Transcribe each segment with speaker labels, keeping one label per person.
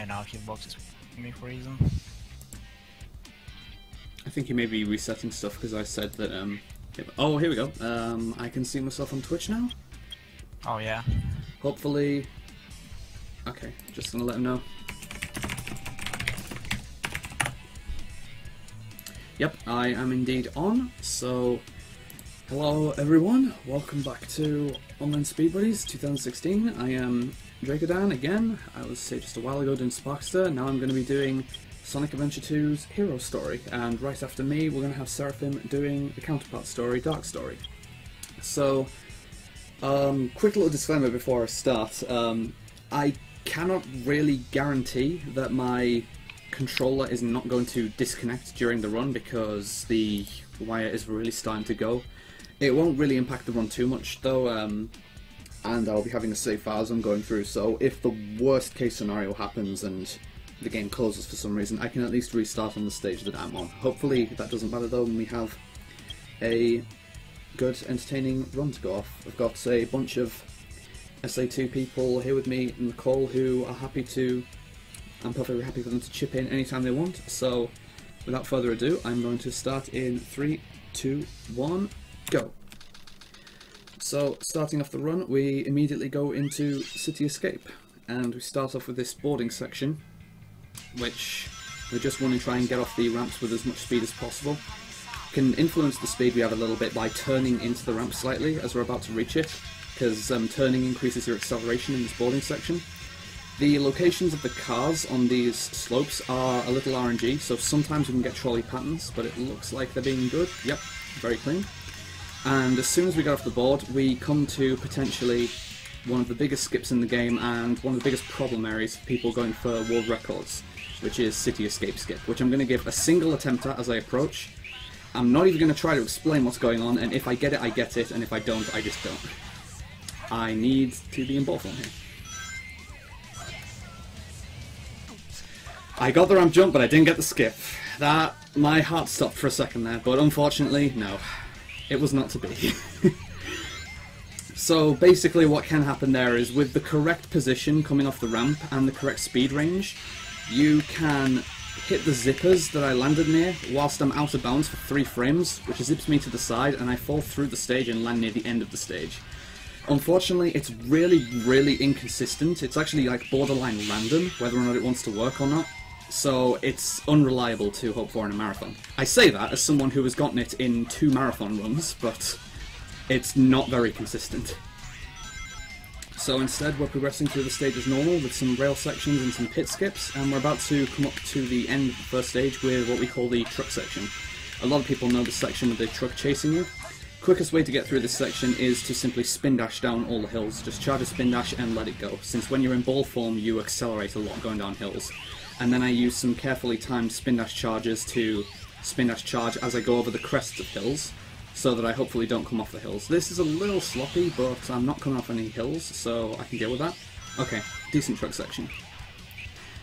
Speaker 1: Okay, now Keybox is me for reason.
Speaker 2: I think you may be resetting stuff because I said that. Um, oh, here we go. Um, I can see myself on Twitch now.
Speaker 1: Oh yeah.
Speaker 2: Hopefully. Okay, just gonna let him know. Yep, I am indeed on. So, hello everyone. Welcome back to Online Speed Buddies 2016. I am Drakodan again. I was say just a while ago doing Sparkster. Now I'm going to be doing Sonic Adventure 2's Hero Story, and right after me, we're going to have Seraphim doing the counterpart story, Dark Story. So, um, quick little disclaimer before I start. Um, I cannot really guarantee that my controller is not going to disconnect during the run because the wire is really starting to go. It won't really impact the run too much though, um, and I'll be having to save files I'm going through, so if the worst case scenario happens and the game closes for some reason, I can at least restart on the stage that I'm on. Hopefully that doesn't matter though, and we have a good, entertaining run to go off. I've got a bunch of SA2 people here with me in the call who are happy to I'm perfectly happy for them to chip in anytime they want. So, without further ado, I'm going to start in three, two, one, go. So, starting off the run, we immediately go into City Escape, and we start off with this boarding section, which we just want to try and get off the ramps with as much speed as possible. can influence the speed we have a little bit by turning into the ramp slightly as we're about to reach it, because um, turning increases your acceleration in this boarding section. The locations of the cars on these slopes are a little RNG, so sometimes we can get trolley patterns, but it looks like they're being good. Yep, very clean. And as soon as we get off the board, we come to potentially one of the biggest skips in the game and one of the biggest problem areas for people going for world records, which is City Escape Skip, which I'm going to give a single attempt at as I approach. I'm not even going to try to explain what's going on, and if I get it, I get it, and if I don't, I just don't. I need to be in ball form here. I got the ramp jump, but I didn't get the skip. That, my heart stopped for a second there, but unfortunately, no. It was not to be. so basically what can happen there is with the correct position coming off the ramp and the correct speed range, you can hit the zippers that I landed near whilst I'm out of bounds for three frames, which zips me to the side and I fall through the stage and land near the end of the stage. Unfortunately, it's really, really inconsistent. It's actually like borderline random, whether or not it wants to work or not so it's unreliable to hope for in a marathon. I say that as someone who has gotten it in two marathon runs, but it's not very consistent. So instead we're progressing through the stage as normal with some rail sections and some pit skips, and we're about to come up to the end of the first stage with what we call the truck section. A lot of people know the section with the truck chasing you. Quickest way to get through this section is to simply spin dash down all the hills. Just charge a spin dash and let it go, since when you're in ball form you accelerate a lot going down hills and then I use some carefully timed spin dash charges to spin dash charge as I go over the crests of hills, so that I hopefully don't come off the hills. This is a little sloppy, but I'm not coming off any hills, so I can deal with that. Okay, decent truck section.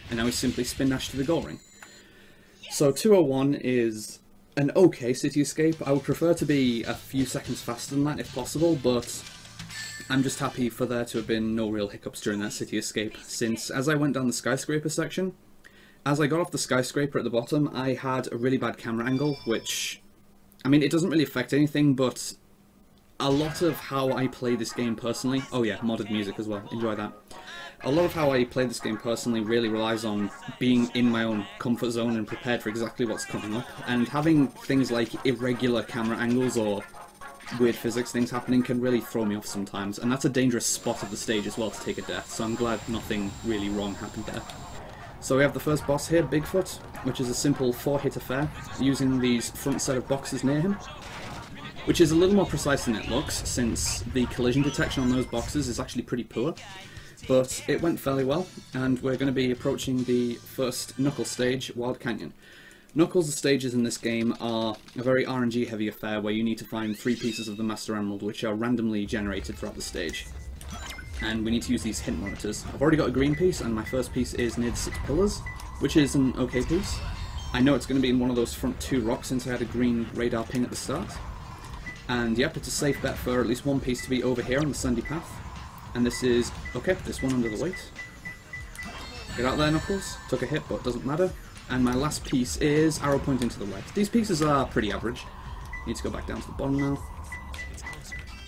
Speaker 2: And now we simply spin dash to the goal ring. So 201 is an okay city escape. I would prefer to be a few seconds faster than that if possible, but I'm just happy for there to have been no real hiccups during that city escape, since as I went down the skyscraper section, as I got off the skyscraper at the bottom, I had a really bad camera angle, which, I mean, it doesn't really affect anything, but a lot of how I play this game personally, oh yeah, modded music as well, enjoy that. A lot of how I play this game personally really relies on being in my own comfort zone and prepared for exactly what's coming up, and having things like irregular camera angles or weird physics things happening can really throw me off sometimes, and that's a dangerous spot of the stage as well to take a death, so I'm glad nothing really wrong happened there. So we have the first boss here, Bigfoot, which is a simple four-hit affair, using these front set of boxes near him, which is a little more precise than it looks, since the collision detection on those boxes is actually pretty poor. But it went fairly well, and we're going to be approaching the first Knuckles stage, Wild Canyon. Knuckles' stages in this game are a very RNG heavy affair where you need to find three pieces of the Master Emerald which are randomly generated throughout the stage and we need to use these hint monitors. I've already got a green piece, and my first piece is near the six pillars, which is an okay piece. I know it's going to be in one of those front two rocks since I had a green radar ping at the start. And yep, it's a safe bet for at least one piece to be over here on the sandy path. And this is, okay, this one under the weight. Get out there, Knuckles. Took a hit, but doesn't matter. And my last piece is arrow pointing to the right. These pieces are pretty average. Need to go back down to the bottom now.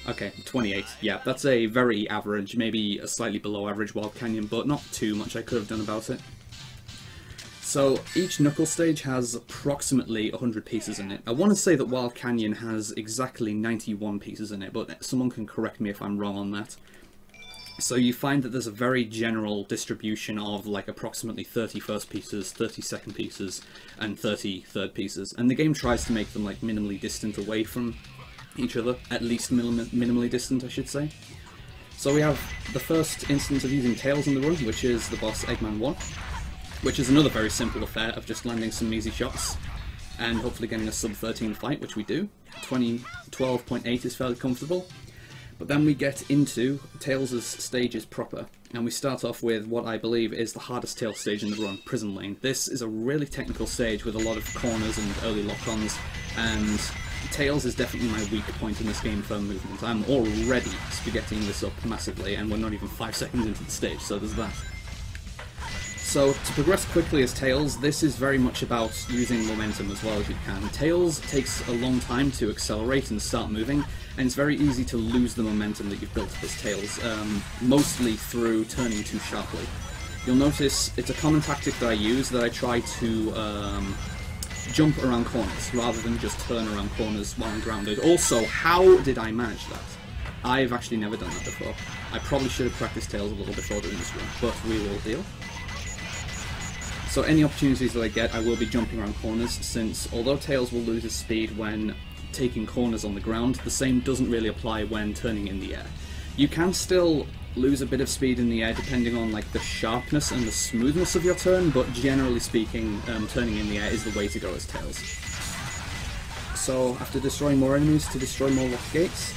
Speaker 2: Okay, 28. Yeah, that's a very average, maybe a slightly below average Wild Canyon, but not too much I could have done about it. So each knuckle stage has approximately 100 pieces in it. I want to say that Wild Canyon has exactly 91 pieces in it, but someone can correct me if I'm wrong on that. So you find that there's a very general distribution of like approximately 30 first pieces, 30 second pieces, and 30 third pieces. And the game tries to make them like minimally distant away from each other, at least minim minimally distant I should say. So we have the first instance of using Tails in the run, which is the boss Eggman 1 which is another very simple affair of just landing some easy shots and hopefully getting a sub 13 fight, which we do. 20, 12.8 is fairly comfortable. But then we get into Tails' stages proper, and we start off with what I believe is the hardest Tails stage in the run, Prison Lane. This is a really technical stage with a lot of corners and early lock-ons, and Tails is definitely my weak point in this game for movement. I'm already spaghettiing this up massively, and we're not even 5 seconds into the stage, so there's that. So to progress quickly as Tails, this is very much about using momentum as well as you can. Tails takes a long time to accelerate and start moving, and it's very easy to lose the momentum that you've built as Tails, um, mostly through turning too sharply. You'll notice it's a common tactic that I use, that I try to um, jump around corners, rather than just turn around corners while I'm grounded. Also, how did I manage that? I've actually never done that before. I probably should have practiced Tails a little before doing this run, but we will deal. So any opportunities that I get, I will be jumping around corners, since although Tails will lose his speed when taking corners on the ground, the same doesn't really apply when turning in the air. You can still lose a bit of speed in the air depending on like the sharpness and the smoothness of your turn, but generally speaking, um, turning in the air is the way to go as Tails. So after destroying more enemies to destroy more lock gates,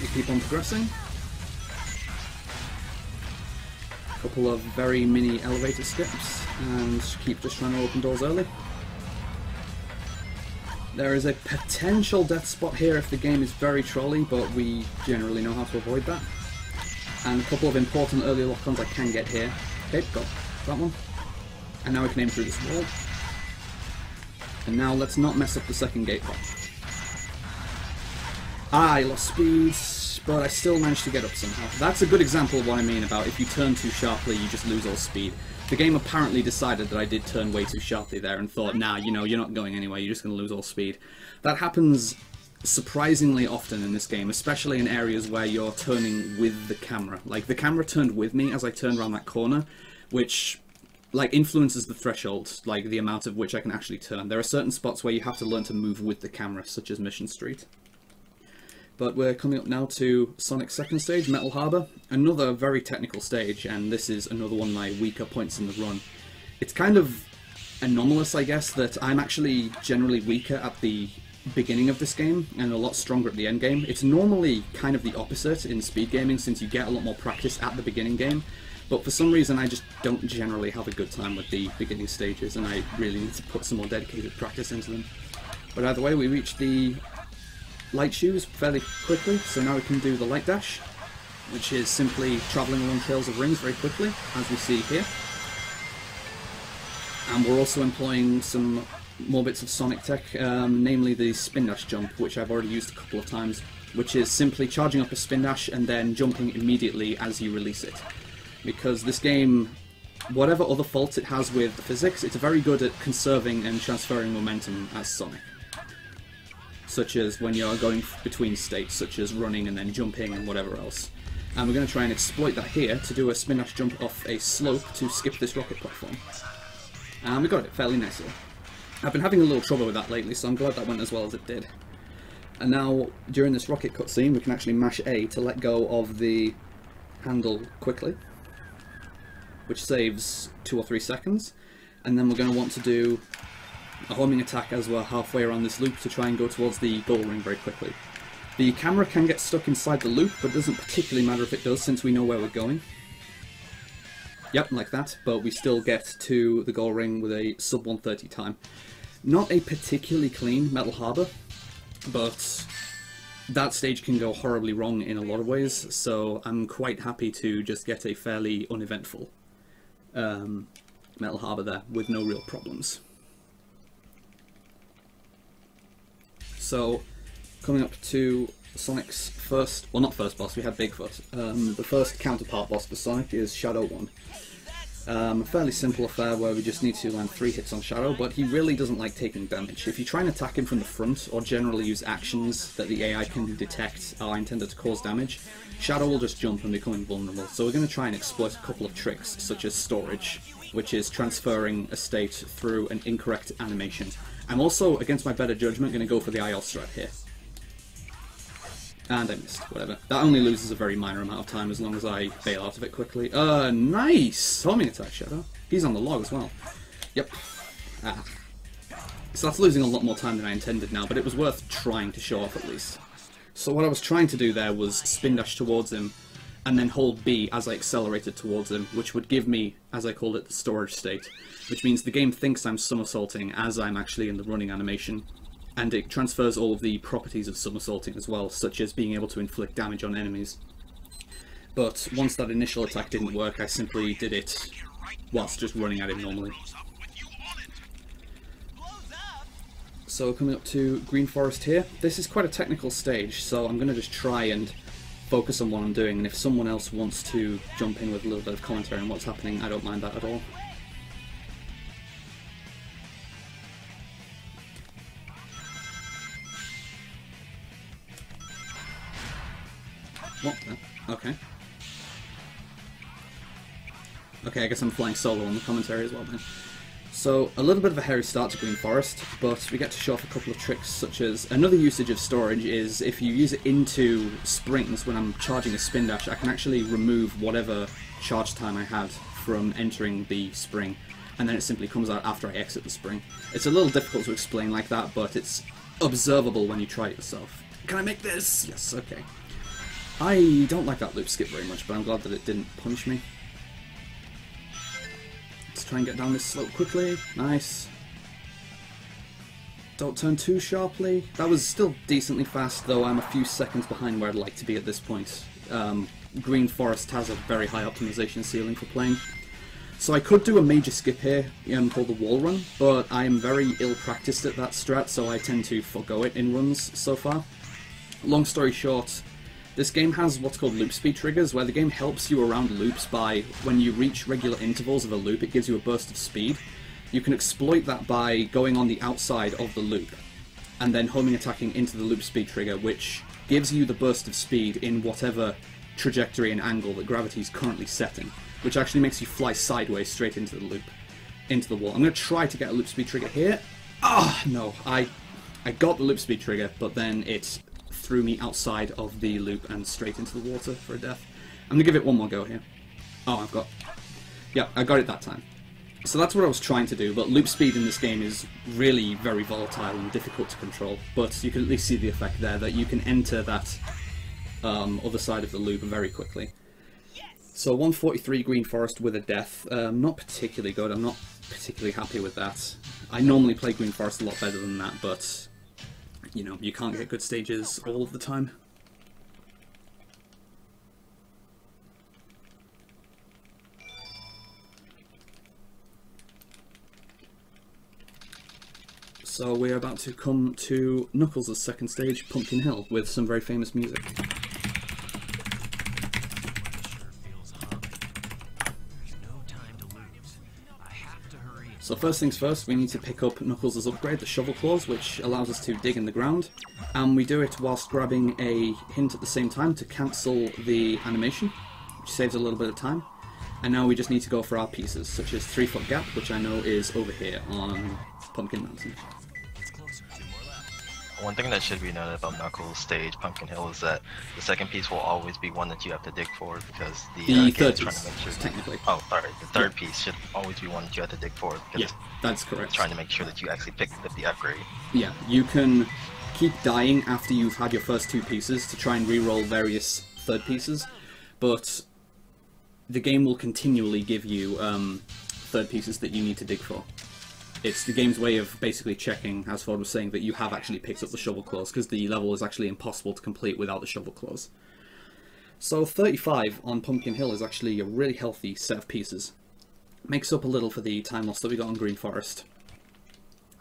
Speaker 2: we keep on progressing. A couple of very mini elevator skips and keep just trying to open doors early. There is a potential death spot here if the game is very trolly, but we generally know how to avoid that. And a couple of important early lock-ons I can get here. Okay, got that one. And now we can aim through this wall. And now let's not mess up the second gate pop. Ah, I lost speed but I still managed to get up somehow. That's a good example of what I mean about if you turn too sharply, you just lose all speed. The game apparently decided that I did turn way too sharply there and thought, nah, you know, you're not going anywhere, you're just going to lose all speed. That happens surprisingly often in this game, especially in areas where you're turning with the camera. Like, the camera turned with me as I turned around that corner, which like influences the threshold, like the amount of which I can actually turn. There are certain spots where you have to learn to move with the camera, such as Mission Street. But we're coming up now to Sonic's second stage, Metal Harbor. Another very technical stage, and this is another one of my weaker points in the run. It's kind of anomalous, I guess, that I'm actually generally weaker at the beginning of this game and a lot stronger at the end game. It's normally kind of the opposite in speed gaming since you get a lot more practice at the beginning game, but for some reason I just don't generally have a good time with the beginning stages and I really need to put some more dedicated practice into them. But either way, we reach the light shoes fairly quickly, so now we can do the light dash, which is simply travelling along trails of rings very quickly, as we see here. And we're also employing some more bits of Sonic tech, um, namely the spin dash jump, which I've already used a couple of times, which is simply charging up a spin dash and then jumping immediately as you release it. Because this game, whatever other faults it has with the physics, it's very good at conserving and transferring momentum as Sonic such as when you're going between states, such as running and then jumping and whatever else. And we're going to try and exploit that here to do a spin dash jump off a slope to skip this rocket platform. And we got it fairly nicely. I've been having a little trouble with that lately, so I'm glad that went as well as it did. And now, during this rocket cutscene, we can actually mash A to let go of the handle quickly, which saves two or three seconds. And then we're going to want to do a homing attack as we're halfway around this loop to try and go towards the goal ring very quickly. The camera can get stuck inside the loop, but it doesn't particularly matter if it does since we know where we're going. Yep, like that, but we still get to the goal ring with a sub 130 time. Not a particularly clean Metal Harbor, but that stage can go horribly wrong in a lot of ways, so I'm quite happy to just get a fairly uneventful um, Metal Harbor there with no real problems. So, coming up to Sonic's first, well not first boss, we had Bigfoot. Um, the first counterpart boss for Sonic is Shadow 1. Um, a fairly simple affair where we just need to land three hits on Shadow, but he really doesn't like taking damage. If you try and attack him from the front, or generally use actions that the AI can detect are intended to cause damage, Shadow will just jump and become invulnerable. So we're going to try and exploit a couple of tricks, such as storage, which is transferring a state through an incorrect animation. I'm also, against my better judgment, going to go for the IL strat here. And I missed, whatever. That only loses a very minor amount of time as long as I bail out of it quickly. Uh, nice! Homing attack, Shadow. He's on the log as well. Yep. Ah. So that's losing a lot more time than I intended now, but it was worth trying to show off at least. So what I was trying to do there was spin dash towards him, and then hold B as I accelerated towards him, which would give me, as I called it, the storage state, which means the game thinks I'm somersaulting as I'm actually in the running animation, and it transfers all of the properties of somersaulting as well, such as being able to inflict damage on enemies. But once that initial attack didn't work, I simply did it whilst just running at him normally. So coming up to Green Forest here, this is quite a technical stage, so I'm going to just try and focus on what I'm doing, and if someone else wants to jump in with a little bit of commentary on what's happening, I don't mind that at all. Okay, I guess I'm flying solo on the commentary as well then. So, a little bit of a hairy start to Green Forest, but we get to show off a couple of tricks, such as another usage of storage is if you use it into springs when I'm charging a spin dash, I can actually remove whatever charge time I had from entering the spring, and then it simply comes out after I exit the spring. It's a little difficult to explain like that, but it's observable when you try it yourself. Can I make this? Yes, okay. I don't like that loop skip very much, but I'm glad that it didn't punish me. Let's try and get down this slope quickly. Nice. Don't turn too sharply. That was still decently fast, though I'm a few seconds behind where I'd like to be at this point. Um, Green Forest has a very high optimization ceiling for playing. So I could do a major skip here um, called the wall run, but I'm very ill-practiced at that strat, so I tend to forego it in runs so far. Long story short, this game has what's called loop speed triggers, where the game helps you around loops by, when you reach regular intervals of a loop, it gives you a burst of speed. You can exploit that by going on the outside of the loop, and then homing attacking into the loop speed trigger, which gives you the burst of speed in whatever trajectory and angle that gravity is currently setting, which actually makes you fly sideways straight into the loop, into the wall. I'm going to try to get a loop speed trigger here. Ah, oh, no, I, I got the loop speed trigger, but then it threw me outside of the loop and straight into the water for a death. I'm gonna give it one more go here. Oh, I've got... Yeah, I got it that time. So that's what I was trying to do, but loop speed in this game is really very volatile and difficult to control. But you can at least see the effect there, that you can enter that um, other side of the loop very quickly. So 143 Green Forest with a death. Um, not particularly good, I'm not particularly happy with that. I normally play Green Forest a lot better than that, but you know, you can't get good stages all of the time. So we're about to come to Knuckles' second stage, Pumpkin Hill, with some very famous music. So first things first, we need to pick up Knuckles' upgrade, the Shovel Claws, which allows us to dig in the ground. And we do it whilst grabbing a hint at the same time to cancel the animation, which saves a little bit of time. And now we just need to go for our pieces, such as 3 Foot Gap, which I know is over here on Pumpkin Mountain.
Speaker 3: One thing that should be noted about Knuckles stage Pumpkin Hill is that the second piece will always be one that you have to dig for because the,
Speaker 2: the
Speaker 3: uh,
Speaker 2: third
Speaker 3: trying
Speaker 2: piece,
Speaker 3: to make sure
Speaker 2: technically.
Speaker 3: Oh, sorry, the third
Speaker 2: Yeah.
Speaker 3: piece should always be one that you have to dig for because
Speaker 2: Yeah, that's correct.
Speaker 3: it's trying to make sure that you actually pick up the upgrade.
Speaker 2: Yeah, you can keep dying after you've had your first two pieces to try and re-roll various third pieces, but the game will continually give you um, third pieces that you need to dig for. It's the game's way of basically checking, as Ford was saying, that you have actually picked up the shovel claws, because the level is actually impossible to complete without the shovel claws. So 35 on Pumpkin Hill is actually a really healthy set of pieces. Makes up a little for the time loss that we got on Green Forest.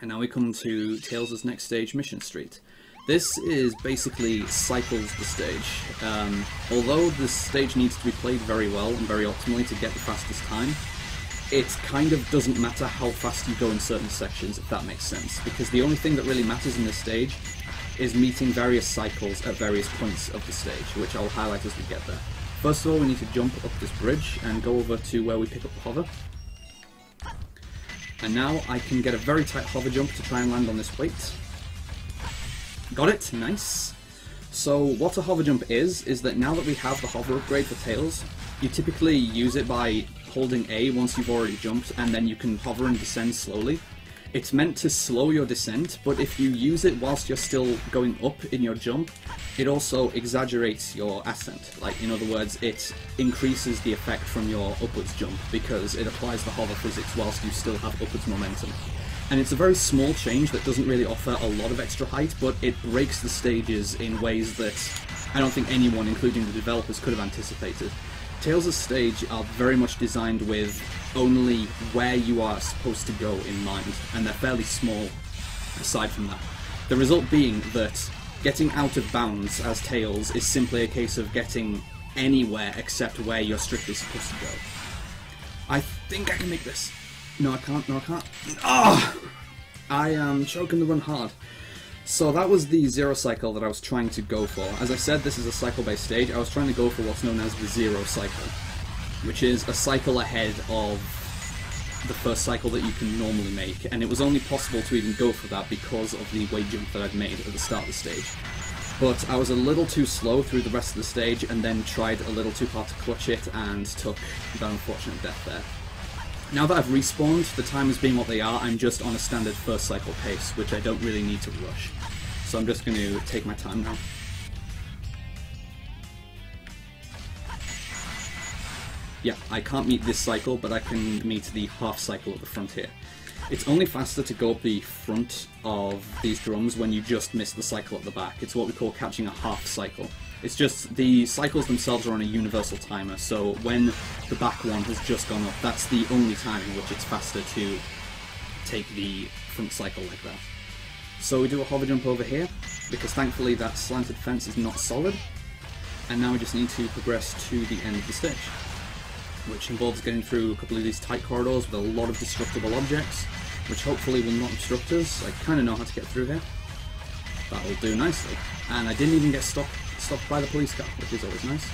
Speaker 2: And now we come to Tails' next stage, Mission Street. This is basically cycles the stage. Um, although the stage needs to be played very well and very optimally to get the fastest time, it kind of doesn't matter how fast you go in certain sections, if that makes sense, because the only thing that really matters in this stage is meeting various cycles at various points of the stage, which I'll highlight as we get there. First of all, we need to jump up this bridge and go over to where we pick up the hover. And now I can get a very tight hover jump to try and land on this weight. Got it, nice. So what a hover jump is, is that now that we have the hover upgrade for Tails, you typically use it by holding A once you've already jumped, and then you can hover and descend slowly. It's meant to slow your descent, but if you use it whilst you're still going up in your jump, it also exaggerates your ascent. Like, in other words, it increases the effect from your upwards jump because it applies the hover physics whilst you still have upwards momentum. And it's a very small change that doesn't really offer a lot of extra height, but it breaks the stages in ways that I don't think anyone, including the developers, could have anticipated. Tails' stage are very much designed with only where you are supposed to go in mind, and they're fairly small aside from that. The result being that getting out of bounds as Tails is simply a case of getting anywhere except where you're strictly supposed to go. I think I can make this. No, I can't. No, I can't. Ah! I am choking the run hard. So that was the zero cycle that I was trying to go for. As I said, this is a cycle-based stage. I was trying to go for what's known as the zero cycle, which is a cycle ahead of the first cycle that you can normally make, and it was only possible to even go for that because of the weight jump that I'd made at the start of the stage. But I was a little too slow through the rest of the stage, and then tried a little too hard to clutch it, and took that unfortunate death there. Now that I've respawned, the timers being what they are, I'm just on a standard first cycle pace, which I don't really need to rush. So I'm just going to take my time now. Yeah, I can't meet this cycle, but I can meet the half cycle at the front here. It's only faster to go up the front of these drums when you just miss the cycle at the back. It's what we call catching a half cycle. It's just the cycles themselves are on a universal timer, so when the back one has just gone up, that's the only time in which it's faster to take the front cycle like that. So we do a hover jump over here, because thankfully that slanted fence is not solid, and now we just need to progress to the end of the stage, which involves getting through a couple of these tight corridors with a lot of destructible objects, which hopefully will not obstruct us. I kind of know how to get through here. That will do nicely. And I didn't even get stopped stopped by the police car, which is always nice.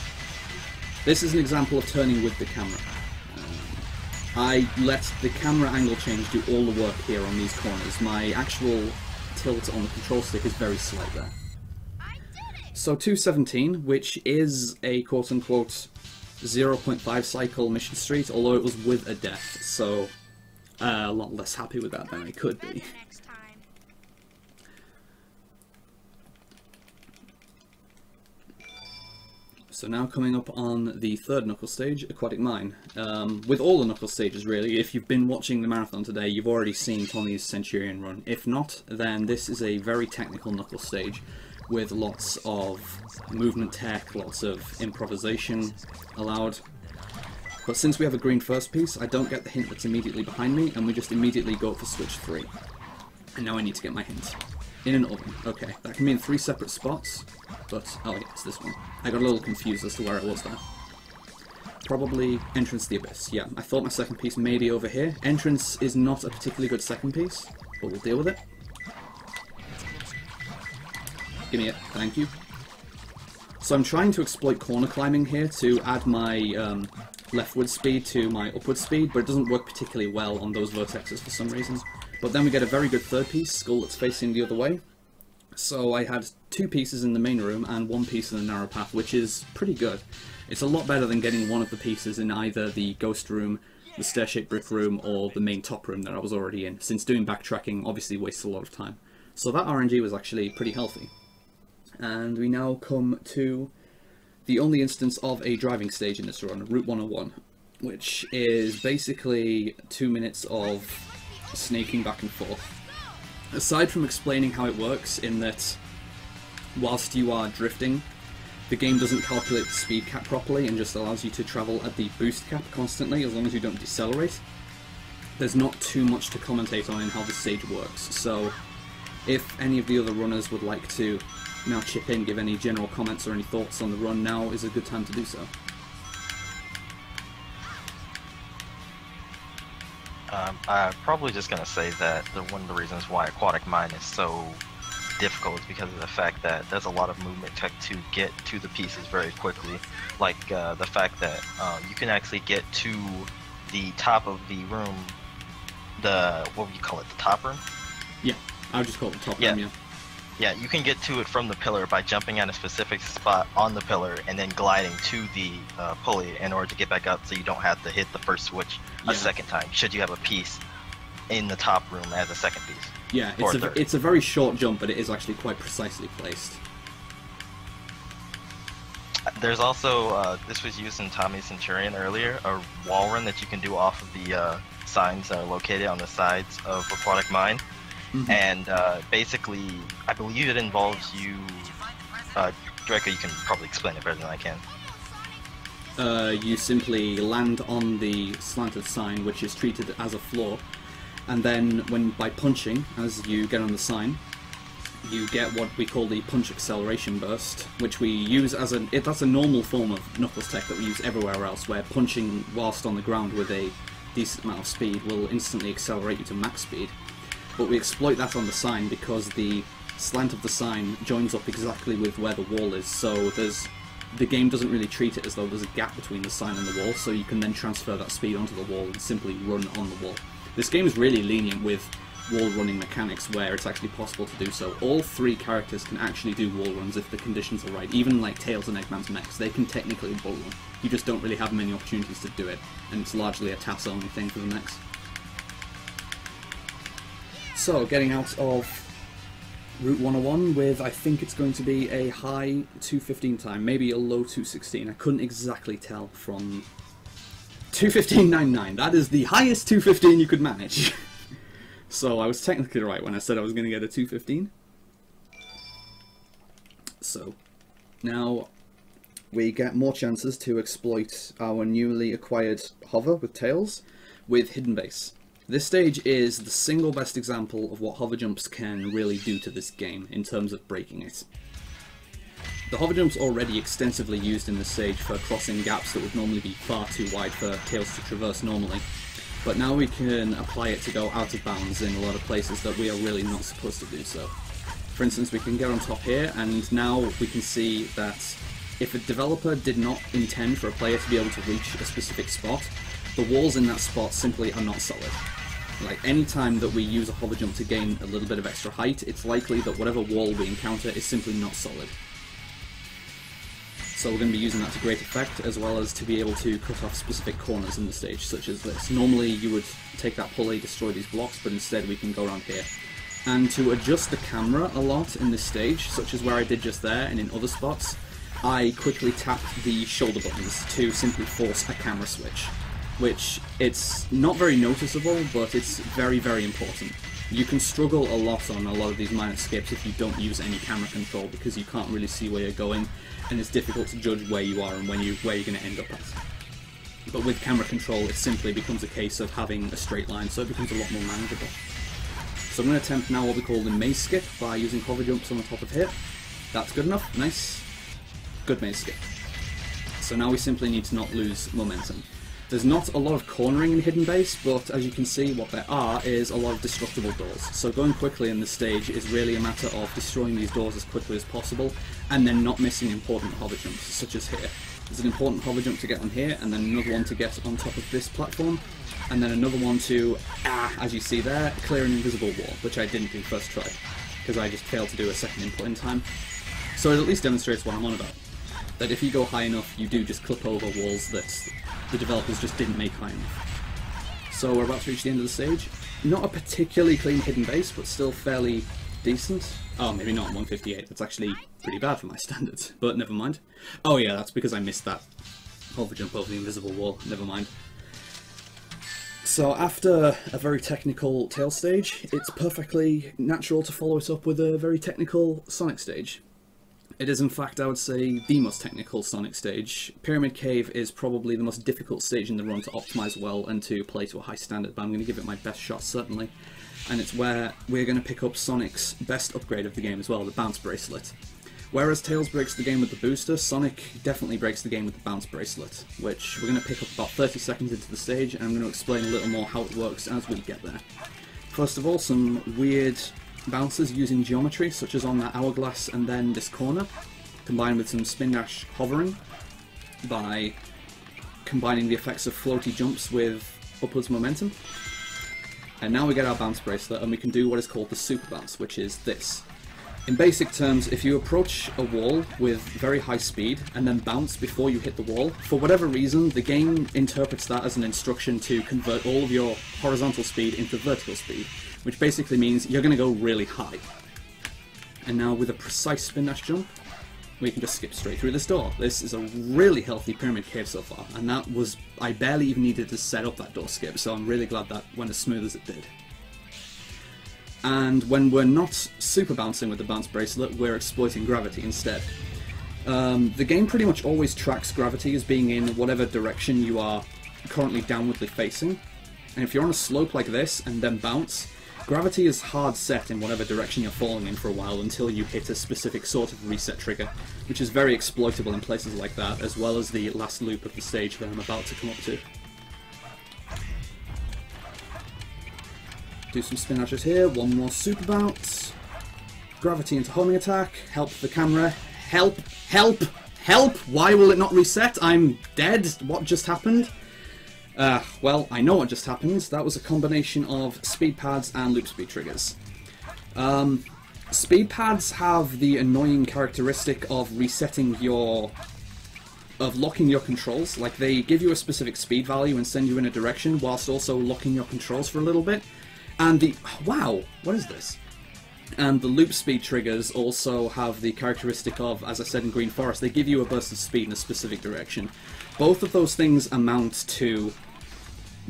Speaker 2: This is an example of turning with the camera. Um, I let the camera angle change do all the work here on these corners. My actual tilt on the control stick is very slight there. So 217, which is a quote-unquote 0.5 cycle mission street, although it was with a death, so uh, a lot less happy with that than I could be. So now coming up on the third Knuckle stage, Aquatic Mine. Um, with all the Knuckle stages really, if you've been watching the marathon today, you've already seen Tommy's Centurion run. If not, then this is a very technical Knuckle stage with lots of movement tech, lots of improvisation allowed. But since we have a green first piece, I don't get the hint that's immediately behind me, and we just immediately go for switch 3. And now I need to get my hint. In an oven. Okay, that can be in three separate spots, but... Oh, yeah, it's this one. I got a little confused as to where it was there. Probably Entrance to the Abyss. Yeah, I thought my second piece may be over here. Entrance is not a particularly good second piece, but we'll deal with it. Give me it. Thank you. So I'm trying to exploit corner climbing here to add my um, leftward speed to my upward speed, but it doesn't work particularly well on those vertexes for some reason. But then we get a very good third piece, skull that's facing the other way. So I had two pieces in the main room and one piece in the narrow path, which is pretty good. It's a lot better than getting one of the pieces in either the ghost room, the stair-shaped brick room, or the main top room that I was already in, since doing backtracking obviously wastes a lot of time. So that RNG was actually pretty healthy. And we now come to the only instance of a driving stage in this run, Route 101, which is basically two minutes of snaking back and forth. Aside from explaining how it works in that whilst you are drifting, the game doesn't calculate the speed cap properly and just allows you to travel at the boost cap constantly as long as you don't decelerate. there's not too much to commentate on in how the stage works. So, if any of the other runners would like to now chip in, give any general comments or any thoughts on the run, now is a good time to do so.
Speaker 3: Um, I'm probably just gonna say that the, one of the reasons why Aquatic Mine is so difficult is because of the fact that there's a lot of movement tech to get to the pieces very quickly. Like uh, the fact that uh, you can actually get to the top of the room, the what would you call it, the top room?
Speaker 2: Yeah, I would just call it the top
Speaker 3: Yeah.
Speaker 2: room, yeah.
Speaker 3: Yeah, you can get to it from the pillar by jumping at a specific spot on the pillar and then gliding to the uh, pulley in order to get back up so you don't have to hit the first switch
Speaker 2: Yeah.
Speaker 3: a second time should you have a piece in the top room as a second piece.
Speaker 2: Yeah, it's a,
Speaker 3: third.
Speaker 2: it's a very short jump, but it is actually quite precisely placed.
Speaker 3: There's also, uh, this was used in Tommy Centurion earlier, a wall run that you can do off of the uh, signs that are located on the sides of Aquatic Mine.
Speaker 2: Mhm.
Speaker 3: And uh, basically, I believe it involves you. Uh, Draco, you can probably explain it better than I can.
Speaker 2: Uh, you simply land on the slanted sign, which is treated as a floor, and then when by punching, as you get on the sign, you get what we call the punch acceleration burst, which we use as an it, that's a normal form of knuckles tech that we use everywhere else, where punching whilst on the ground with a decent amount of speed will instantly accelerate you to max speed. But we exploit that on the sign because the slant of the sign joins up exactly with where the wall is, so there's the game doesn't really treat it as though there's a gap between the sign and the wall, so you can then transfer that speed onto the wall and simply run on the wall. This game is really lenient with wall running mechanics where it's actually possible to do so. All three characters can actually do wall runs if the conditions are right. Even like Tails and Eggman's mechs, they can technically wall run. You just don't really have many opportunities to do it, and it's largely a TAS only thing for the mechs. So, getting out of Route 101 with, I think it's going to be a high 215 time, maybe a low 216. I couldn't exactly tell from 215.99. That is the highest 215 you could manage. so I was technically right when I said I was going to get a 215. So, now we get more chances to exploit our newly acquired hover with Tails with Hidden Base. This stage is the single best example of what hover jumps can really do to this game in terms of breaking it. The hover jump's are already extensively used in this stage for crossing gaps that would normally be far too wide for Tails to traverse normally, but now we can apply it to go out of bounds in a lot of places that we are really not supposed to do so. For instance, we can get on top here, and now we can see that if a developer did not intend for a player to be able to reach a specific spot, the walls in that spot simply are not solid. Like any time that we use a hover jump to gain a little bit of extra height, it's likely that whatever wall we encounter is simply not solid. So we're going to be using that to great effect, as well as to be able to cut off specific corners in the stage, such as this. Normally you would take that pulley, destroy these blocks, but instead we can go around here. And to adjust the camera a lot in this stage, such as where I did just there and in other spots, I quickly tap the shoulder buttons to simply force a camera switch. Which, it's not very noticeable, but it's very, very important. You can struggle a lot on a lot of these minor skips if you don't use any camera control because you can't really see where you're going, and it's difficult to judge where you are and when you where you're going to end up at. But with camera control, it simply becomes a case of having a straight line, so it becomes a lot more manageable. So I'm going to attempt now what we call the maze skip by using hover jumps on the top of here. That's good enough, nice. Good maze skip. So now we simply need to not lose momentum. There's not a lot of cornering in Hidden Base, but as you can see, what there are is a lot of destructible doors. So going quickly in this stage is really a matter of destroying these doors as quickly as possible, and then not missing important hover jumps, such as here. There's an important hover jump to get on here, and then another one to get on top of this platform, and then another one to, ah, as you see there, clear an invisible wall, which I didn't do first try, because I just failed to do a second input in time. So it at least demonstrates what I'm on about. That if you go high enough, you do just clip over walls that the developers just didn't make high enough. So we're about to reach the end of the stage. Not a particularly clean hidden base, but still fairly decent. Oh, maybe not 158. That's actually pretty bad for my standards, but never mind. Oh yeah, that's because I missed that hover jump over the invisible wall. Never mind. So after a very technical tail stage, it's perfectly natural to follow it up with a very technical Sonic stage. It is, in fact, I would say, the most technical Sonic stage. Pyramid Cave is probably the most difficult stage in the run to optimize well and to play to a high standard, but I'm going to give it my best shot, certainly. And it's where we're going to pick up Sonic's best upgrade of the game as well, the Bounce Bracelet. Whereas Tails breaks the game with the booster, Sonic definitely breaks the game with the Bounce Bracelet, which we're going to pick up about 30 seconds into the stage, and I'm going to explain a little more how it works as we get there. First of all, some weird bounces using geometry, such as on that hourglass and then this corner, combined with some spin dash hovering by combining the effects of floaty jumps with upwards momentum. And now we get our bounce bracelet and we can do what is called the super bounce, which is this. In basic terms, if you approach a wall with very high speed and then bounce before you hit the wall, for whatever reason, the game interprets that as an instruction to convert all of your horizontal speed into vertical speed, which basically means you're going to go really high. And now with a precise spin dash jump, we can just skip straight through this door. This is a really healthy Pyramid Cave so far, and that was, I barely even needed to set up that door skip, so I'm really glad that went as smooth as it did. And when we're not super bouncing with the bounce bracelet, we're exploiting gravity instead. Um, the game pretty much always tracks gravity as being in whatever direction you are currently downwardly facing. And if you're on a slope like this and then bounce, gravity is hard set in whatever direction you're falling in for a while until you hit a specific sort of reset trigger, which is very exploitable in places like that, as well as the last loop of the stage that I'm about to come up to. Do some spin here, one more super bounce. Gravity into homing attack, help the camera. Help! Help! Help! Why will it not reset? I'm dead. What just happened? Uh, well, I know what just happened. That was a combination of speed pads and loop speed triggers. Um, speed pads have the annoying characteristic of resetting your of locking your controls. Like they give you a specific speed value and send you in a direction whilst also locking your controls for a little bit. And the wow, what is this? And the loop speed triggers also have the characteristic of, as I said in Green Forest, they give you a burst of speed in a specific direction. Both of those things amount to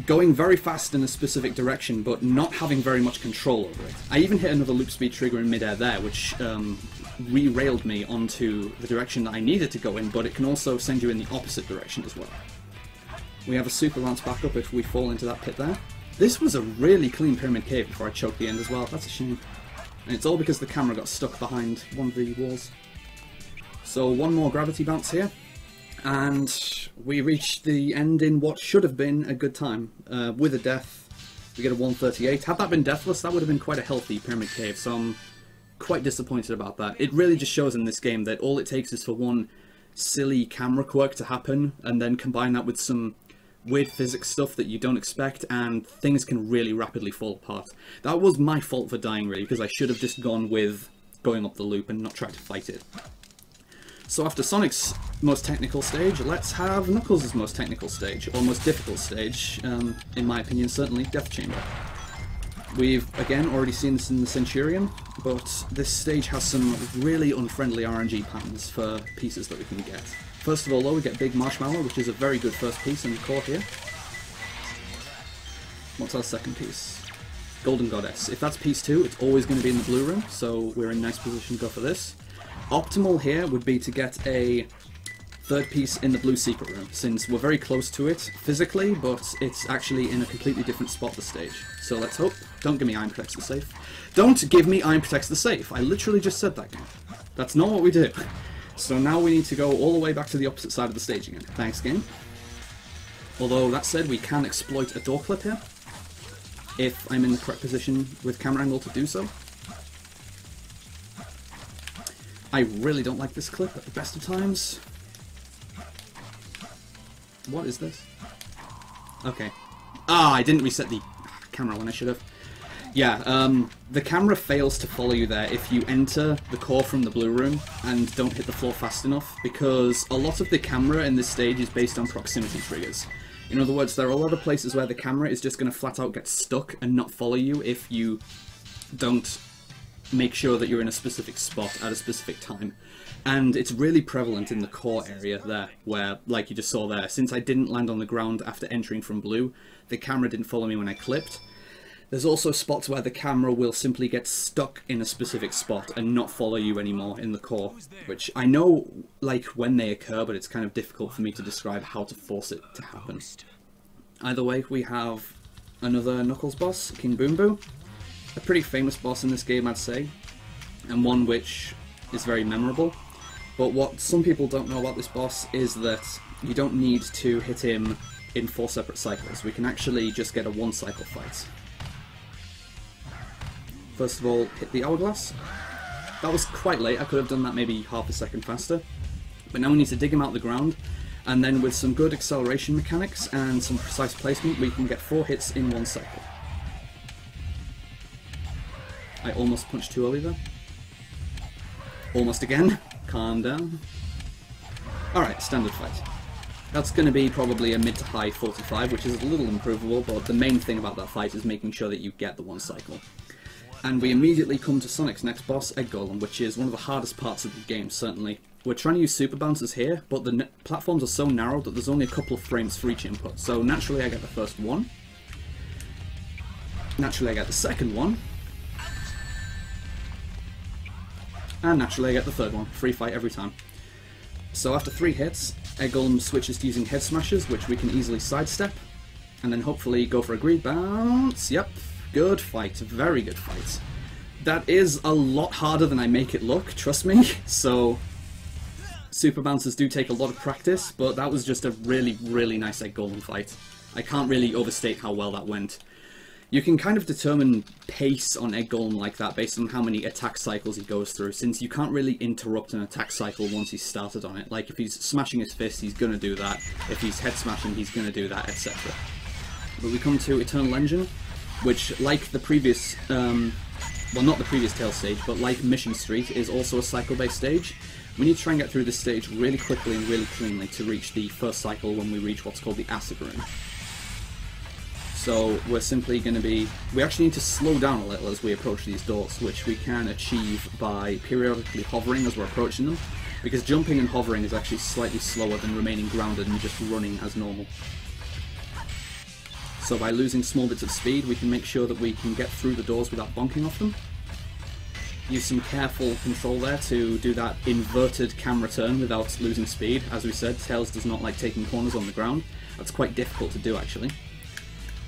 Speaker 2: going very fast in a specific direction, but not having very much control over it. I even hit another loop speed trigger in midair there, which um, re-railed me onto the direction that I needed to go in, but it can also send you in the opposite direction as well. We have a super bounce backup if we fall into that pit there. This was a really clean Pyramid Cave before I choked the end as well. That's a shame. And it's all because the camera got stuck behind one of the walls. So one more gravity bounce here. And we reach the end in what should have been a good time. Uh, with a death, we get a 138. Had that been deathless, that would have been quite a healthy Pyramid Cave, so I'm quite disappointed about that. It really just shows in this game that all it takes is for one silly camera quirk to happen, and then combine that with some weird physics stuff that you don't expect, and things can really rapidly fall apart. That was my fault for dying, really, because I should have just gone with going up the loop and not tried to fight it. So after Sonic's most technical stage, let's have Knuckles' most technical stage, or most difficult stage, um, in my opinion certainly, Death Chamber. We've, again, already seen this in the Centurion, but this stage has some really unfriendly RNG patterns for pieces that we can get. First of all, though, we get Big Marshmallow, which is a very good first piece in the core here. What's our second piece? Golden Goddess. If that's piece two, it's always going to be in the blue room, so we're in nice position to go for this. Optimal here would be to get a third piece in the blue secret room, since we're very close to it physically, but it's actually in a completely different spot the stage. So let's hope. Don't give me Iron Protects the Safe. Don't give me Iron Protects the Safe! I literally just said that. That's not what we do. So now we need to go all the way back to the opposite side of the stage again. Thanks, game. Although, that said, we can exploit a door clip here, if I'm in the correct position with camera angle to do so. I really don't like this clip at the best of times. What is this? Okay. Ah, I didn't reset the camera when I should have. Yeah, um, the camera fails to follow you there if you enter the core from the blue room and don't hit the floor fast enough, because a lot of the camera in this stage is based on proximity triggers. In other words, there are a lot of places where the camera is just going to flat out get stuck and not follow you if you don't make sure that you're in a specific spot at a specific time. And it's really prevalent in the core area there, where, like you just saw there, since I didn't land on the ground after entering from blue, the camera didn't follow me when I clipped. There's also spots where the camera will simply get stuck in a specific spot and not follow you anymore in the core, which I know like when they occur, but it's kind of difficult for me to describe how to force it to happen. Either way, we have another Knuckles boss, King Boom Boo. A pretty famous boss in this game, I'd say, and one which is very memorable. But what some people don't know about this boss is that you don't need to hit him in four separate cycles. We can actually just get a one cycle fight. First of all, hit the hourglass. That was quite late, I could have done that maybe half a second faster. But now we need to dig him out of the ground, and then with some good acceleration mechanics and some precise placement, we can get four hits in one cycle. I almost punched too early there. Almost again. Calm down. Alright, standard fight. That's going to be probably a mid to high 45, which is a little improvable, but the main thing about that fight is making sure that you get the one cycle. And we immediately come to Sonic's next boss, Egg Golem, which is one of the hardest parts of the game, certainly. We're trying to use super bouncers here, but the platforms are so narrow that there's only a couple of frames for each input. So naturally I get the first one. Naturally I get the second one. And naturally I get the third one. Free fight every time. So after three hits, Egg switches to using head smashes, which we can easily sidestep. And then hopefully go for a greed bounce. Yep, Good fight, very good fight. That is a lot harder than I make it look, trust me. So, super bouncers do take a lot of practice, but that was just a really, really nice Egg fight. I can't really overstate how well that went. You can kind of determine pace on Egg Golem like that based on how many attack cycles he goes through, since you can't really interrupt an attack cycle once he's started on it. Like, if he's smashing his fist, he's gonna do that. If he's head smashing, he's gonna do that, etc. But we come to Eternal Engine, which, like the previous, um, well, not the previous Tail stage, but like Mission Street, is also a cycle-based stage. We need to try and get through this stage really quickly and really cleanly to reach the first cycle when we reach what's called the Acid Room. So we're simply going to be... We actually need to slow down a little as we approach these doors, which we can achieve by periodically hovering as we're approaching them, because jumping and hovering is actually slightly slower than remaining grounded and just running as normal. So by losing small bits of speed, we can make sure that we can get through the doors without bonking off them. Use some careful control there to do that inverted camera turn without losing speed. As we said, Tails does not like taking corners on the ground. That's quite difficult to do actually.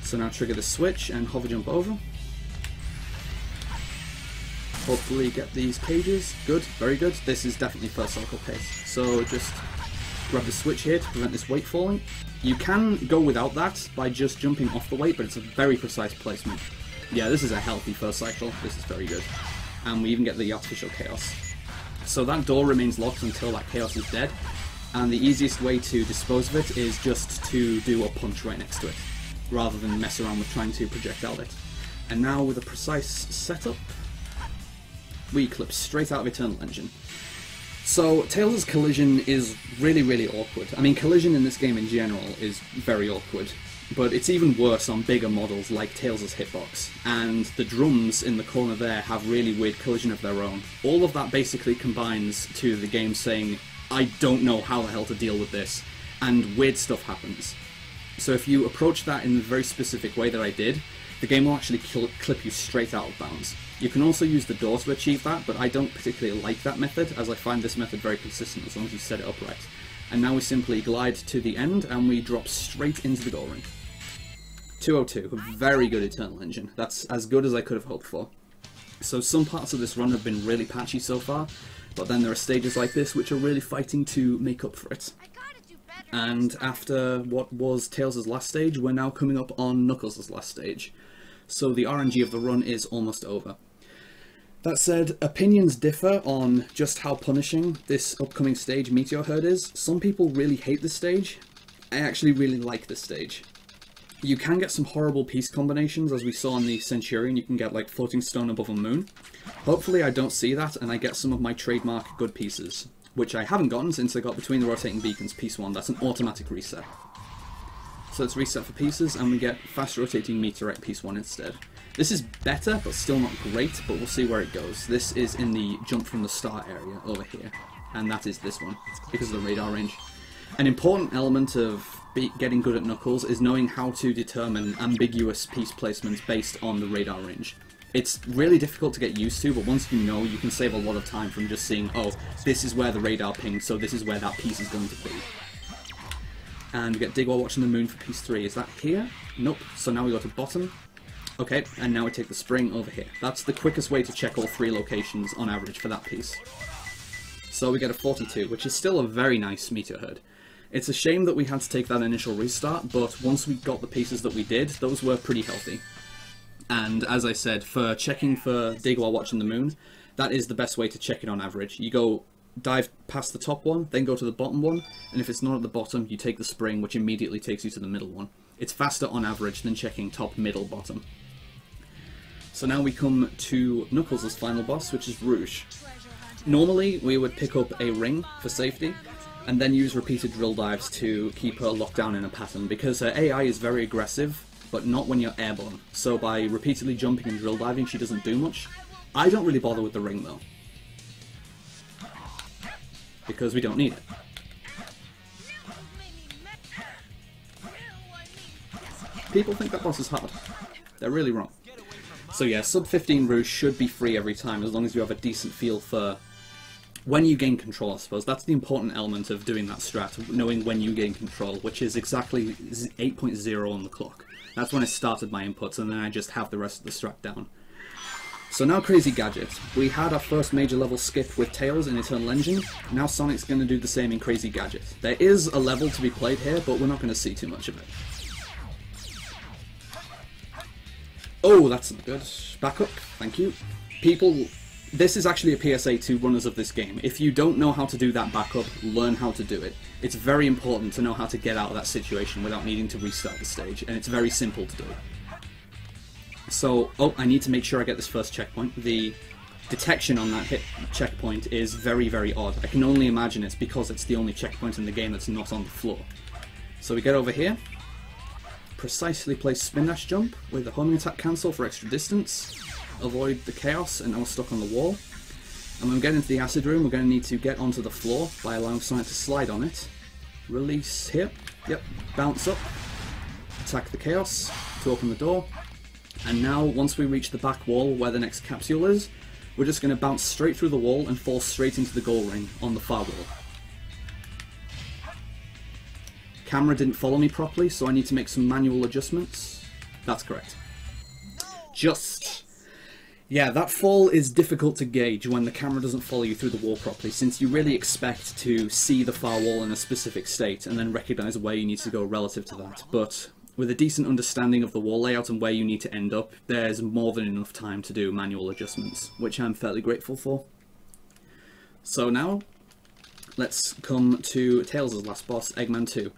Speaker 2: So now trigger the switch and hover jump over. Hopefully get these pages. Good, very good. This is definitely first cycle pace. So just grab the switch here to prevent this weight falling. You can go without that by just jumping off the weight, but it's a very precise placement. Yeah, this is a healthy first cycle. This is very good. And we even get the artificial chaos. So that door remains locked until that chaos is dead, and the easiest way to dispose of it is just to do a punch right next to it, rather than mess around with trying to projectile it. And now with a precise setup, we clip straight out of Eternal Engine. So Tails' collision is really, really awkward. I mean, collision in this game in general is very awkward, but it's even worse on bigger models like Tails' hitbox. And the drums in the corner there have really weird collision of their own. All of that basically combines to the game saying, I don't know how the hell to deal with this, and weird stuff happens. So if you approach that in the very specific way that I did, the game will actually clip you straight out of bounds. You can also use the door to achieve that, but I don't particularly like that method, as I find this method very consistent as long as you set it up right. And now we simply glide to the end, and we drop straight into the goal ring. 202, a very good Eternal Engine. That's as good as I could have hoped for. So some parts of this run have been really patchy so far, but then there are stages like this which are really fighting to make up for it. And after what was Tails' last stage, we're now coming up on Knuckles' last stage. So the RNG of the run is almost over. That said, opinions differ on just how punishing this upcoming stage Meteor Herd is. Some people really hate this stage. I actually really like this stage. You can get some horrible piece combinations, as we saw on the Centurion, you can get like floating stone above a moon. Hopefully I don't see that, and I get some of my trademark good pieces, which I haven't gotten since I got Between the Rotating Beacons Piece 1, that's an automatic reset. So let's reset for pieces, and we get Fast Rotating Meteorite Piece 1 instead. This is better, but still not great, but we'll see where it goes. This is in the jump from the star area over here, and that is this one, because of the radar range. An important element of getting good at Knuckles is knowing how to determine ambiguous piece placements based on the radar range. It's really difficult to get used to, but once you know, you can save a lot of time from just seeing, oh, this is where the radar pinged, so this is where that piece is going to be. And we get Dig while watching the moon for piece 3. Is that here? Nope. So now we go to bottom. Okay, and now we take the spring over here. That's the quickest way to check all three locations on average for that piece. So we get a 42, which is still a very nice Meteor Herd. It's a shame that we had to take that initial restart, but once we got the pieces that we did, those were pretty healthy. And as I said, for checking for dig while watching the moon, that is the best way to check it on average. You go dive past the top one, then go to the bottom one, and if it's not at the bottom, you take the spring, which immediately takes you to the middle one. It's faster on average than checking top, middle, bottom. So now we come to Knuckles' final boss, which is Rouge. Normally, we would pick up a ring for safety, and then use repeated drill dives to keep her locked down in a pattern, because her AI is very aggressive, but not when you're airborne. So by repeatedly jumping and drill diving, she doesn't do much. I don't really bother with the ring, though. Because we don't need it. People think that boss is hard. They're really wrong. So yeah, sub 15 Rouge should be free every time, as long as you have a decent feel for when you gain control, I suppose. That's the important element of doing that strat, knowing when you gain control, which is exactly 8.0 on the clock. That's when I started my inputs, and then I just have the rest of the strat down. So now Crazy Gadget. We had our first major level skip with Tails in Eternal Engine, now Sonic's going to do the same in Crazy Gadget. There is a level to be played here, but we're not going to see too much of it. Oh, that's good. Back up, thank you. People, this is actually a PSA to runners of this game. If you don't know how to do that backup, learn how to do it. It's very important to know how to get out of that situation without needing to restart the stage, and it's very simple to do. So, oh, I need to make sure I get this first checkpoint. The detection on that hit checkpoint is very, very odd. I can only imagine it's because it's the only checkpoint in the game that's not on the floor. So we get over here, precisely place spin dash jump with a homing attack cancel for extra distance, avoid the chaos, and now we're stuck on the wall. And when we get into the acid room, we're going to need to get onto the floor by allowing Sonic to slide on it. Release here, yep, bounce up, attack the chaos to open the door. And now, once we reach the back wall where the next capsule is, we're just going to bounce straight through the wall and fall straight into the goal ring on the far wall. Camera didn't follow me properly, so I need to make some manual adjustments. That's correct. Just... Yeah, that fall is difficult to gauge when the camera doesn't follow you through the wall properly, since you really expect to see the far wall in a specific state and then recognise where you need to go relative to that. But with a decent understanding of the wall layout and where you need to end up, there's more than enough time to do manual adjustments, which I'm fairly grateful for. So now, let's come to Tails' last boss, Eggman 2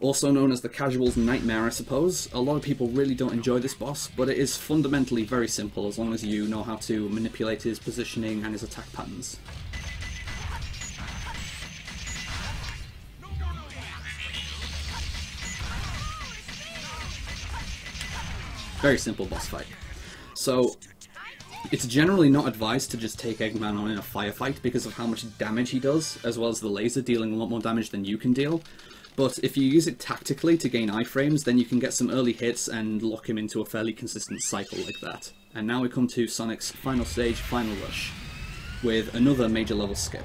Speaker 2: also known as the casual's nightmare I suppose. A lot of people really don't enjoy this boss, but it is fundamentally very simple as long as you know how to manipulate his positioning and his attack patterns. Very simple boss fight. So, it's generally not advised to just take Eggman on in a firefight because of how much damage he does, as well as the laser dealing a lot more damage than you can deal. But if you use it tactically to gain iframes, then you can get some early hits and lock him into a fairly consistent cycle like that. And now we come to Sonic's final stage, Final Rush, with another major level skip.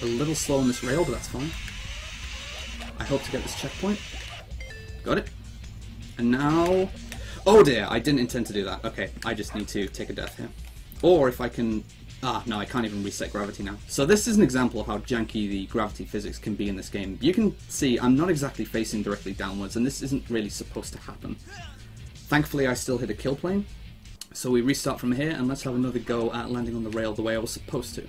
Speaker 2: A little slow on this rail, but that's fine. I hope to get this checkpoint. Got it. And now... Oh dear, I didn't intend to do that. Okay, I just need to take a death here. Or if I can... Ah, no, I can't even reset gravity now. So this is an example of how janky the gravity physics can be in this game. You can see I'm not exactly facing directly downwards, and this isn't really supposed to happen. Thankfully, I still hit a kill plane. So we restart from here, and let's have another go at landing on the rail the way I was supposed to.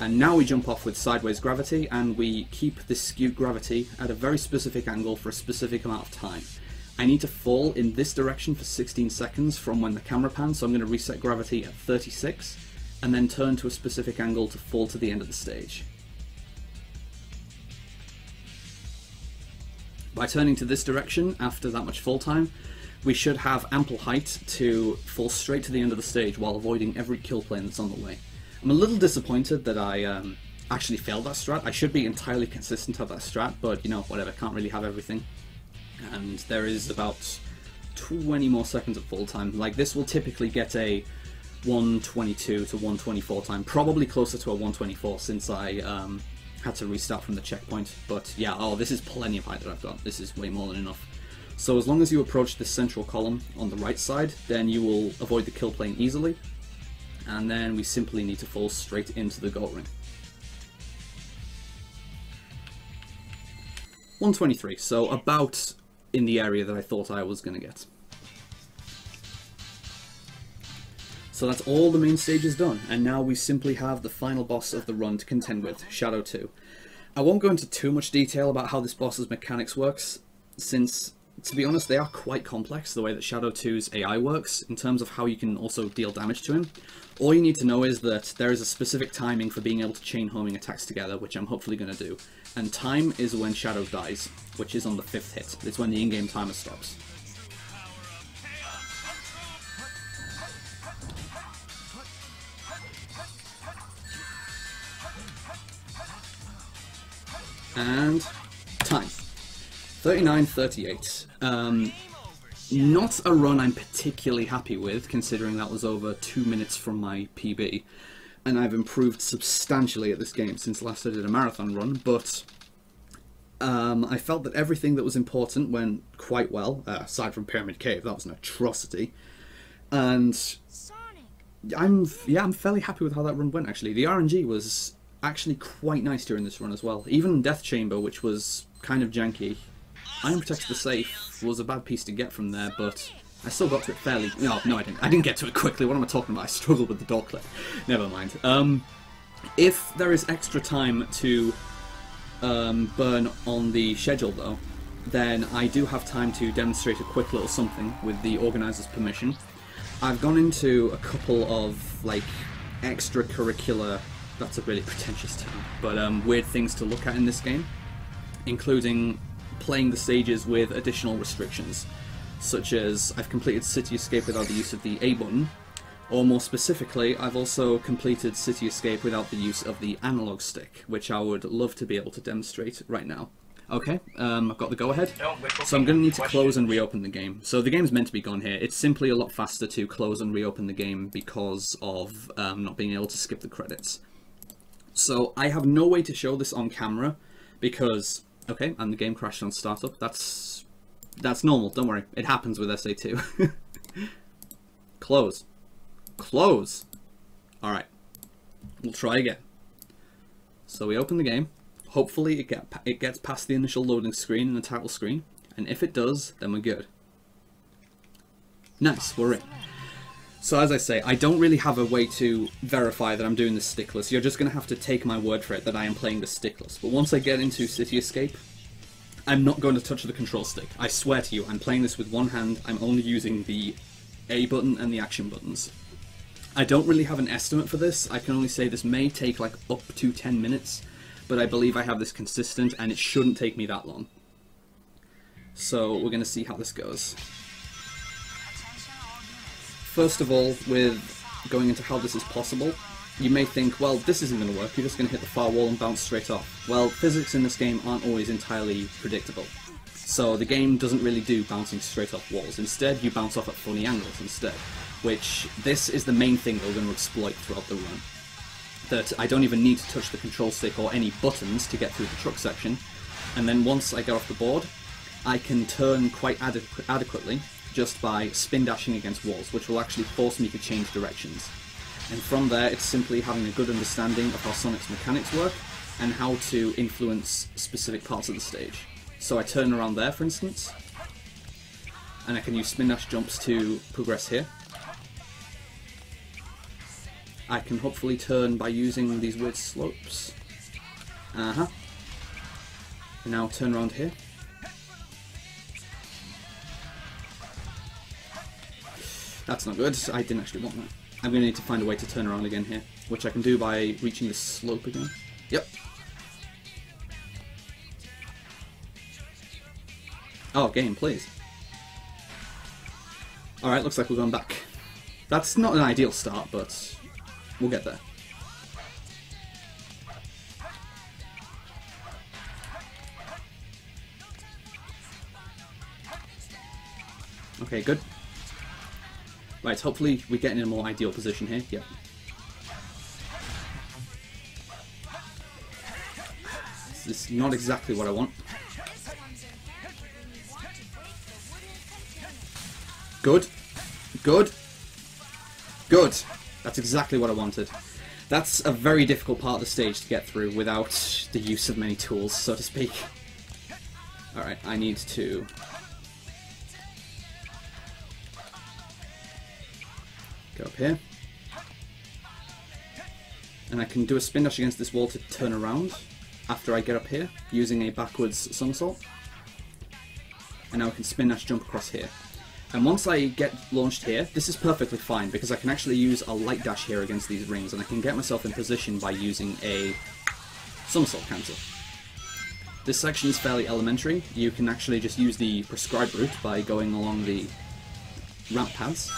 Speaker 2: And now we jump off with sideways gravity, and we keep this skewed gravity at a very specific angle for a specific amount of time. I need to fall in this direction for 16 seconds from when the camera pans, so I'm going to reset gravity at 36, and then turn to a specific angle to fall to the end of the stage. By turning to this direction after that much fall time, we should have ample height to fall straight to the end of the stage while avoiding every kill plane that's on the way. I'm a little disappointed that I um, actually failed that strat. I should be entirely consistent at that strat, but you know, whatever, can't really have everything. And there is about 20 more seconds of full time. Like, this will typically get a 122 to 124 time, probably closer to a 124 since I um, had to restart from the checkpoint. But yeah, oh, this is plenty of height that I've got. This is way more than enough. So as long as you approach this central column on the right side, then you will avoid the kill plane easily. And then we simply need to fall straight into the goal ring. 123, so about in the area that I thought I was going to get. So that's all the main stages done, and now we simply have the final boss of the run to contend with, Shadow 2. I won't go into too much detail about how this boss's mechanics works, since, to be honest, they are quite complex, the way that Shadow 2's AI works, in terms of how you can also deal damage to him. All you need to know is that there is a specific timing for being able to chain homing attacks together, which I'm hopefully going to do. And time is when Shadow dies, which is on the fifth hit. It's when the in-game timer stops. And time. 39.38. Um, not a run I'm particularly happy with, considering that was over two minutes from my PB. And I've improved substantially at this game since last I did a marathon run, but um, I felt that everything that was important went quite well, uh, aside from Pyramid Cave, that was an atrocity. And I'm yeah, I'm fairly happy with how that run went actually. The RNG was actually quite nice during this run as well. Even Death Chamber, which was kind of janky, Iron Protects the Safe was a bad piece to get from there, but I still got to it fairly... No, no, I didn't. I didn't get to it quickly. What am I talking about? I struggled with the door clip. Never mind. Um, if there is extra time to um, burn on the schedule, though, then I do have time to demonstrate a quick little something with the organizer's permission. I've gone into a couple of, like, extracurricular that's a really pretentious term, but um, weird things to look at in this game, including playing the stages with additional restrictions, such as I've completed City Escape without the use of the A button, or more specifically, I've also completed City Escape without the use of the analog stick, which I would love to be able to demonstrate right now. Okay, um, I've got the go-ahead. So I'm going to need to close and reopen the game. So the game's meant to be gone here. It's simply a lot faster to close and reopen the game because of um, not being able to skip the credits. So I have no way to show this on camera because, okay, and the game crashed on startup. That's that's normal, don't worry. It happens with SA2. Close. Close. Alright. We'll try again. So we open the game. Hopefully it, get, it gets past the initial loading screen and the title screen. And if it does, then we're good. Nice, we're in. So as I say, I don't really have a way to verify that I'm doing this stickless. You're just going to have to take my word for it that I am playing this stickless. But once I get into City Escape, I'm not going to touch the control stick. I swear to you, I'm playing this with one hand. I'm only using the A button and the action buttons. I don't really have an estimate for this. I can only say this may take like up to 10 minutes, but I believe I have this consistent and it shouldn't take me that long. So we're going to see how this goes. First of all, with going into how this is possible, you may think, well, this isn't going to work, you're just going to hit the far wall and bounce straight off. Well, physics in this game aren't always entirely predictable. So the game doesn't really do bouncing straight off walls. Instead, you bounce off at funny angles instead, which this is the main thing that we're going to exploit throughout the run. That I don't even need to touch the control stick or any buttons to get through the truck section, and then once I get off the board, I can turn quite adequately just by spin dashing against walls, which will actually force me to change directions. And from there, it's simply having a good understanding of how Sonic's mechanics work and how to influence specific parts of the stage. So I turn around there, for instance, and I can use spin dash jumps to progress here. I can hopefully turn by using these weird slopes. Uh-huh. And now turn around here. That's not good. I didn't actually want that. I'm going to need to find a way to turn around again here, which I can do by reaching the slope again. Yep. Oh, game, please. Alright, looks like we're going back. That's not an ideal start, but we'll get there. Okay, good. Right, hopefully we get in a more ideal position here. Yep. This is not exactly what I want. Good. Good. Good. That's exactly what I wanted. That's a very difficult part of the stage to get through without the use of many tools, so to speak. Alright, I need to... Go up here. And I can do a spin dash against this wall to turn around after I get up here, using a backwards somersault. And now I can spin dash jump across here. And once I get launched here, this is perfectly fine because I can actually use a light dash here against these rings and I can get myself in position by using a somersault counter. This section is fairly elementary. You can actually just use the prescribed route by going along the ramp paths.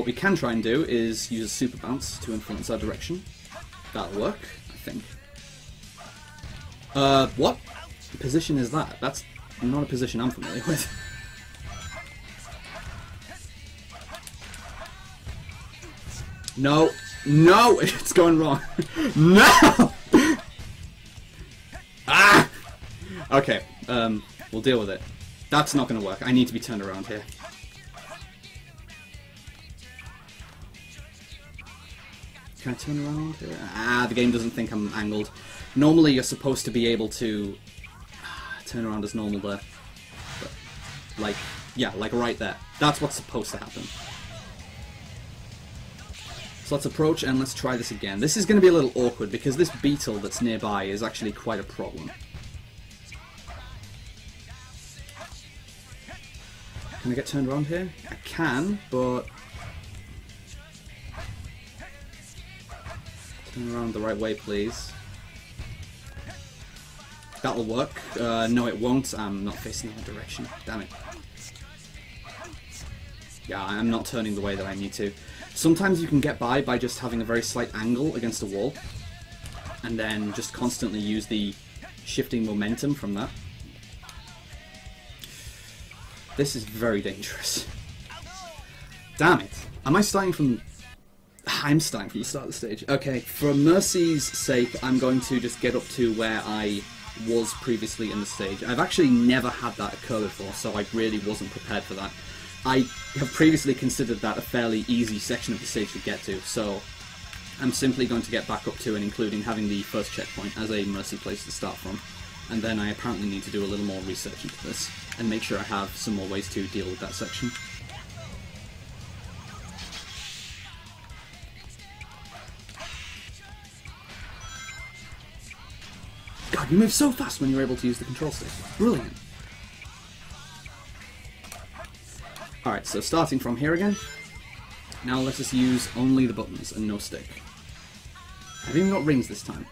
Speaker 2: What we can try and do is use a super bounce to influence our direction. That'll work, I think. Uh, what position is that? That's not a position I'm familiar with. No, no, it's going wrong. no! ah! Okay, um, we'll deal with it. That's not to work. I need to be turned around here. Can I turn around here? Ah, the game doesn't think I'm angled. Normally you're supposed to be able to ah, turn around as normal there. But, like, yeah, like right there. That's what's supposed to happen. So let's approach and let's try this again. This is going to be a little awkward because this beetle that's nearby is actually quite a problem. Can I get turned around here? I can, but... Turn around the right way, please. That'll work. Uh, no, it won't. I'm not facing that direction. Damn it. Yeah, I'm not turning the way that I need to. Sometimes you can get by by just having a very slight angle against a wall, and then just constantly use the shifting momentum from that. This is very dangerous. Damn it. Am I starting from... I'm starting from the start the stage. Okay, for Mercy's sake, I'm going to just get up to where I was previously in the stage. I've actually never had that occur before, so I really wasn't prepared for that. I have previously considered that a fairly easy section of the stage to get to, so I'm simply going to get back up to and including having the first checkpoint as a Mercy place to start from. And then I apparently need to do a little more research into this and make sure I have some more ways to deal with that section. You move so fast when you're able to use the control stick. Brilliant. Alright, so starting from here again. Now let us use only the buttons and no stick. I've even got rings this time.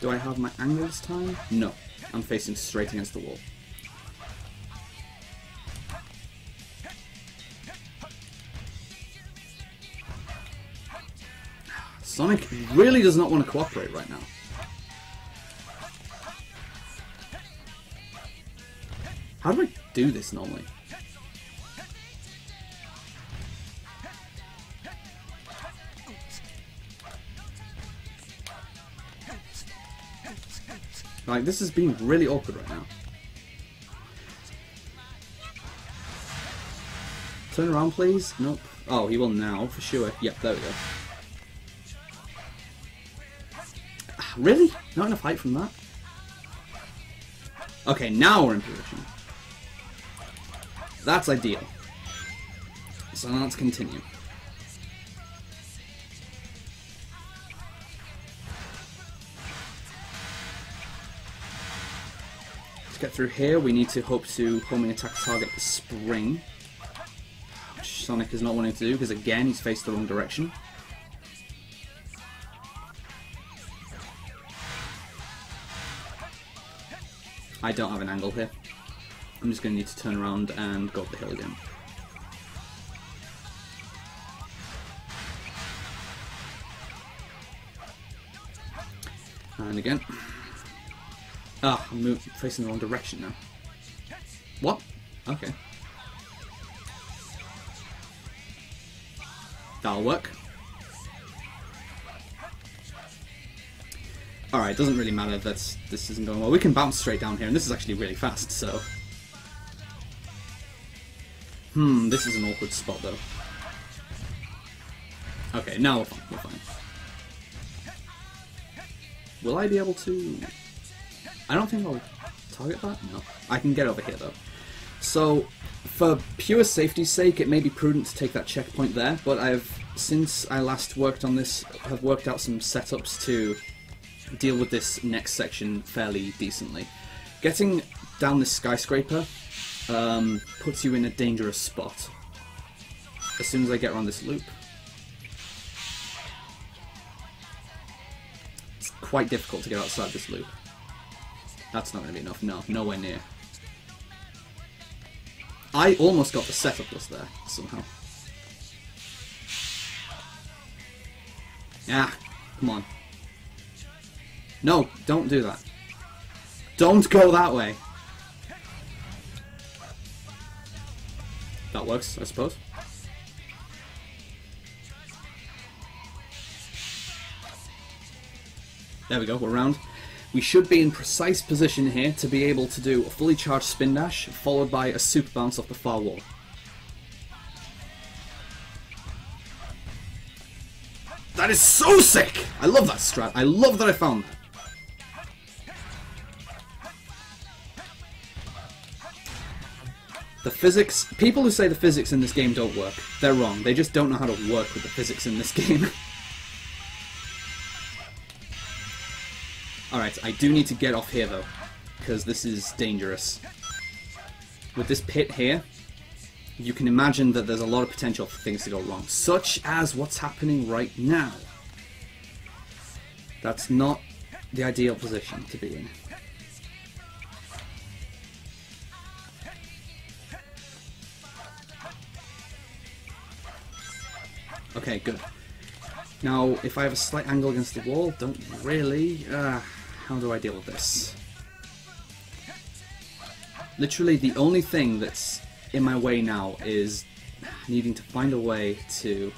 Speaker 2: Do I have my angle this time? No. I'm facing straight against the wall. Sonic really does not want to cooperate right now. How do I do this normally? Like, this is being really awkward right now. Turn around, please. Nope. Oh, he will now, for sure. Yep, there we go. Really? Not enough height from that? Okay, now we're in position. That's ideal. So now let's continue. To get through here, we need to hope to homing attack target the spring. Which Sonic is not wanting to do, because again, he's faced the wrong direction. I don't have an angle here. I'm just going to need to turn around and go up the hill again. And again. Ah, I'm facing the wrong direction now. What? Okay. That'll work. Alright, doesn't really matter that this isn't going well. We can bounce straight down here, and this is actually really fast, so... Hmm, this is an awkward spot, though. Okay, now we're fine, we're fine. Will I be able to... I don't think I'll target that? No. I can get over here, though. So, for pure safety's sake, it may be prudent to take that checkpoint there, but I've, since I last worked on this, have worked out some setups to deal with this next section fairly decently. Getting down this skyscraper um, puts you in a dangerous spot. As soon as I get around this loop. It's quite difficult to get outside this loop. That's not going to be enough. No, nowhere near. I almost got the setup list there, somehow. Ah, come on. No, don't do that. Don't go that way. That works, I suppose. There we go, we're round. We should be in precise position here to be able to do a fully charged spin dash, followed by a super bounce off the far wall. That is so sick! I love that strat. I love that I found that. The physics... People who say the physics in this game don't work, they're wrong. They just don't know how to work with the physics in this game. Alright, I do need to get off here though, because this is dangerous. With this pit here, you can imagine that there's a lot of potential for things to go wrong, such as what's happening right now. That's not the ideal position to be in. Okay, good. Now, if I have a slight angle against the wall, don't really... Uh, how do I deal with this? Literally, the only thing that's in my way now is needing to find a way to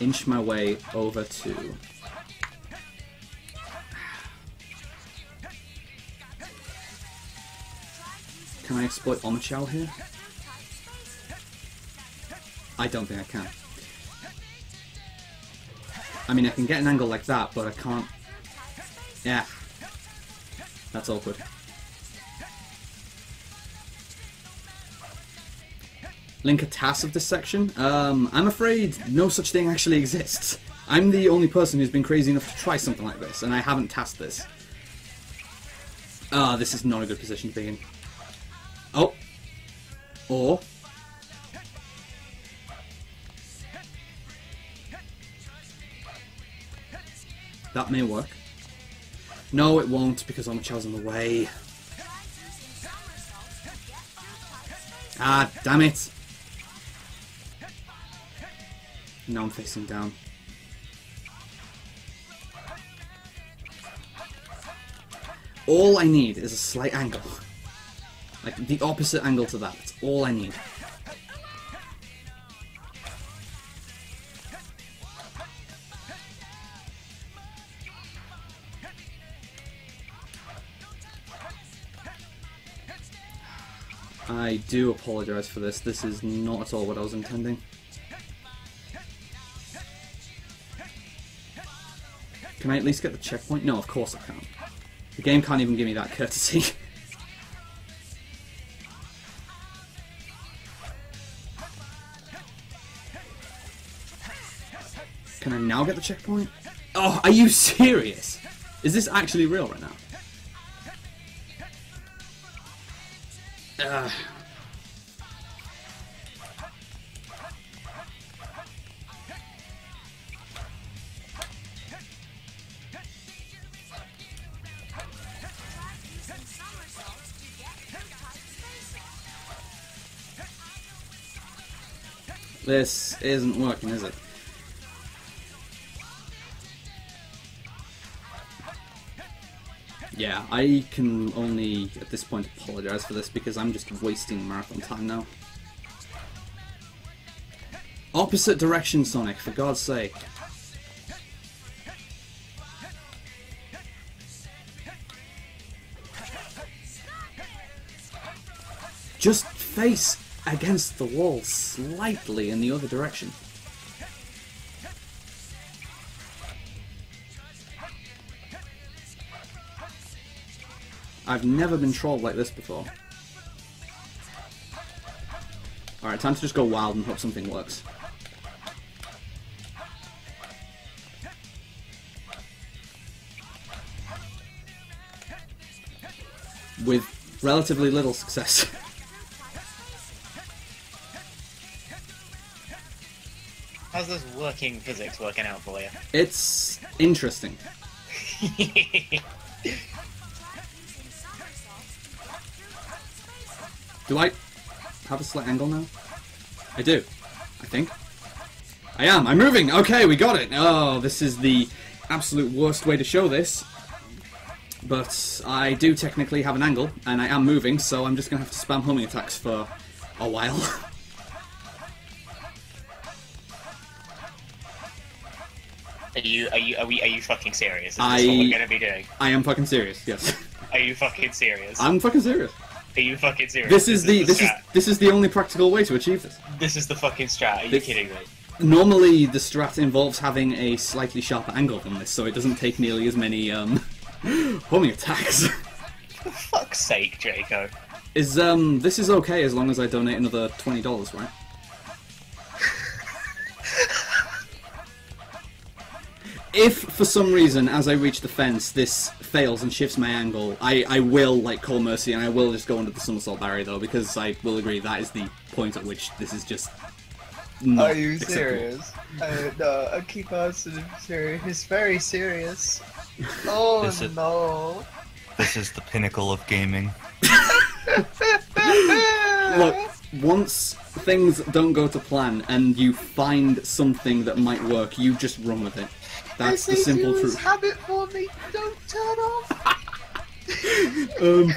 Speaker 2: inch my way over to... Can I exploit Omochao here? I don't think I can. I mean, I can get an angle like that, but I can't... Yeah. That's awkward. Link a TAS of this section? Um, I'm afraid no such thing actually exists. I'm the only person who's been crazy enough to try something like this, and I haven't TASed this. Ah, this is not a good position to be in. Oh. Or... That may work. No, it won't, because I'm a Omochao's in the way. Ah, damn it! Now I'm facing down. All I need is a slight angle. Like, the opposite angle to that. That's all I need. I do apologise for this. This is not at all what I was intending. Can I at least get the checkpoint? No, of course I can't. The game can't even give me that courtesy. Can I now get the checkpoint? Oh, are you serious? Is this actually real right now? This isn't working, is it? Yeah, I can only at this point apologize for this because I'm just wasting marathon time now. Opposite direction, Sonic, for God's sake. Just face against the wall slightly in the other direction. I've never been trolled like this before. Alright, time to just go wild and hope something works. With relatively little success.
Speaker 4: How's this working physics working out for you?
Speaker 2: it's interesting. Do I have a slight angle now? I do. I think. I am. I'm moving. Okay, we got it. Oh, this is the absolute worst way to show this. But I do technically have an angle, and I am moving, so I'm just going to have to spam homing attacks for a while.
Speaker 4: Are you are you are we are you fucking serious? Is
Speaker 2: I-
Speaker 4: this what we're gonna be doing?
Speaker 2: I am fucking serious. Yes,
Speaker 4: Are you fucking serious?
Speaker 2: I'm fucking serious.
Speaker 4: Are you fucking serious?
Speaker 2: This is the this is this is the only practical way to achieve this.
Speaker 4: this is the fucking strat. Are you
Speaker 2: This-
Speaker 4: kidding me?
Speaker 2: Normally, the strat involves having a slightly sharper angle than this, so it doesn't take nearly as many um, homing attacks.
Speaker 4: For fuck's sake, Draco.
Speaker 2: is um this is okay as long as I donate another twenty dollars, right? if for some reason, as I reach the fence, this fails and shifts my angle, I, I will like call mercy and I will just go under the somersault barrier though, because I will agree that is the point at which this is just. Not
Speaker 5: Are you
Speaker 2: acceptable.
Speaker 5: serious? I, no, I keep asking serious. It's very serious. Oh
Speaker 6: Is
Speaker 5: no.
Speaker 6: This is the pinnacle of gaming.
Speaker 2: Look, once things don't go to plan and you find something that might work, you just run with it. That's the
Speaker 5: This
Speaker 2: simple
Speaker 5: is
Speaker 2: truth.
Speaker 5: it for me. Don't turn off.
Speaker 2: Um,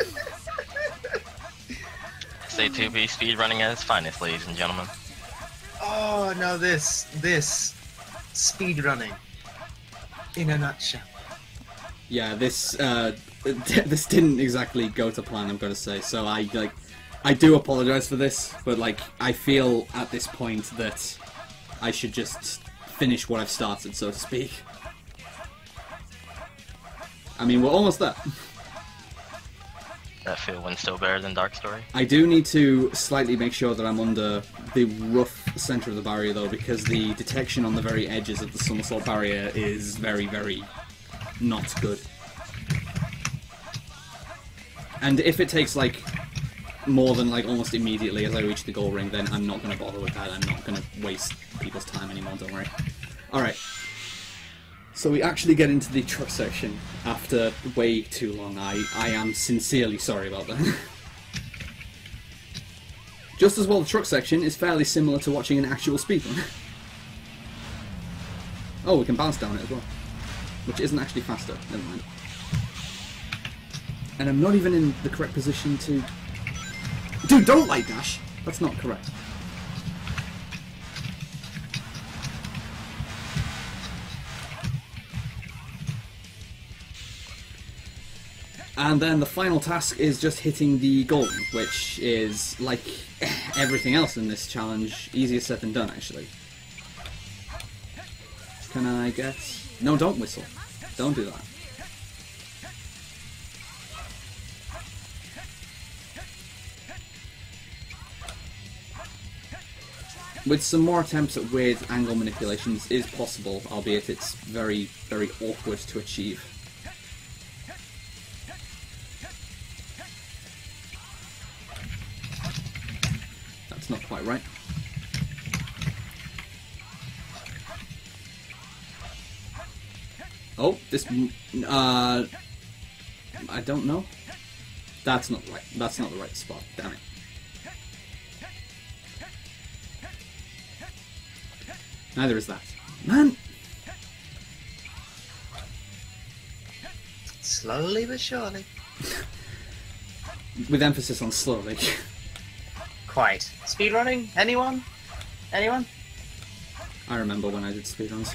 Speaker 3: SA2B speed running at its finest, ladies and gentlemen.
Speaker 5: Oh no, this this speed running. In a nutshell.
Speaker 2: yeah, this uh, this didn't exactly go to plan. I'm gonna say. So I like, I do apologize for this, but like, I feel at this point that I should just finish what I've started, so to speak. I mean, we're almost there.
Speaker 3: That feel one still better than Dark Story.
Speaker 2: I do need to slightly make sure that I'm under the rough center of the barrier though, because the detection on the very edges of the somersault barrier is very, very not good. And if it takes like more than like almost immediately as I reach the goal ring, then I'm not gonna bother with that. I'm not gonna waste people's time anymore. Don't worry. All right. So we actually get into the truck section after way too long. I, I am sincerely sorry about that. Just as well, the truck section is fairly similar to watching an actual speedrun. oh, we can bounce down it as well. Which isn't actually faster, never mind. And I'm not even in the correct position to... Dude, don't light dash! That's not correct. And then the final task is just hitting the goal, which is, like everything else in this challenge, easier said than done, actually. Can I get... No, don't whistle. Don't do that. With some more attempts at weird angle manipulations is possible, albeit it's very, very awkward to achieve. That's not quite right. Oh, this. Uh, I don't know. That's not right. That's not the right spot. Damn it. Neither is that. Man,
Speaker 5: Slowly but surely.
Speaker 2: with emphasis on slowly.
Speaker 5: Quite. Speedrunning? Anyone? Anyone?
Speaker 2: I remember when I did speedruns.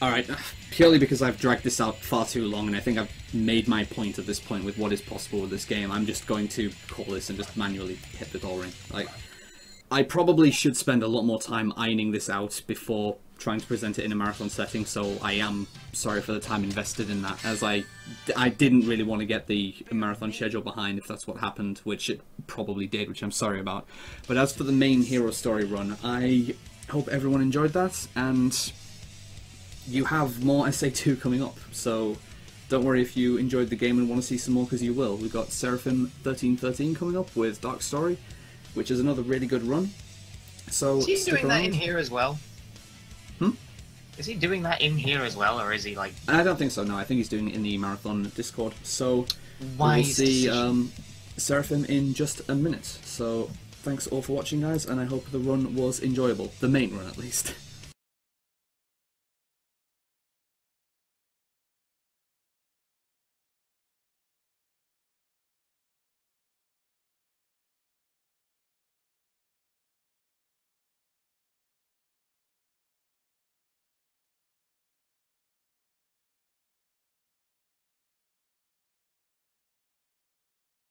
Speaker 2: Alright, purely because I've dragged this out far too long and I think I've made my point at this point with what is possible with this game, I'm just going to call this and just manually hit the door ring. Like, I probably should spend a lot more time ironing this out before trying to present it in a marathon setting, so I am sorry for the time invested in that, as I, I didn't really want to get the marathon schedule behind if that's what happened, which it probably did, which I'm sorry about. But as for the main hero story run, I hope everyone enjoyed that, and you have more SA2 coming up, so don't worry if you enjoyed the game and want to see some more, because you will. We've got Seraphim 1313 coming up with Dark Story, which is another really good run. So
Speaker 4: Is he doing that in
Speaker 2: around.
Speaker 4: here as well?
Speaker 2: Hmm?
Speaker 4: Is he doing that in here as well, or is he like?
Speaker 2: I don't think so. No, I think he's doing it in the marathon Discord. So
Speaker 4: Why
Speaker 2: we will see um, Seraphim in just a minute. So thanks all for watching, guys, and I hope the run was enjoyable. The main run, at least.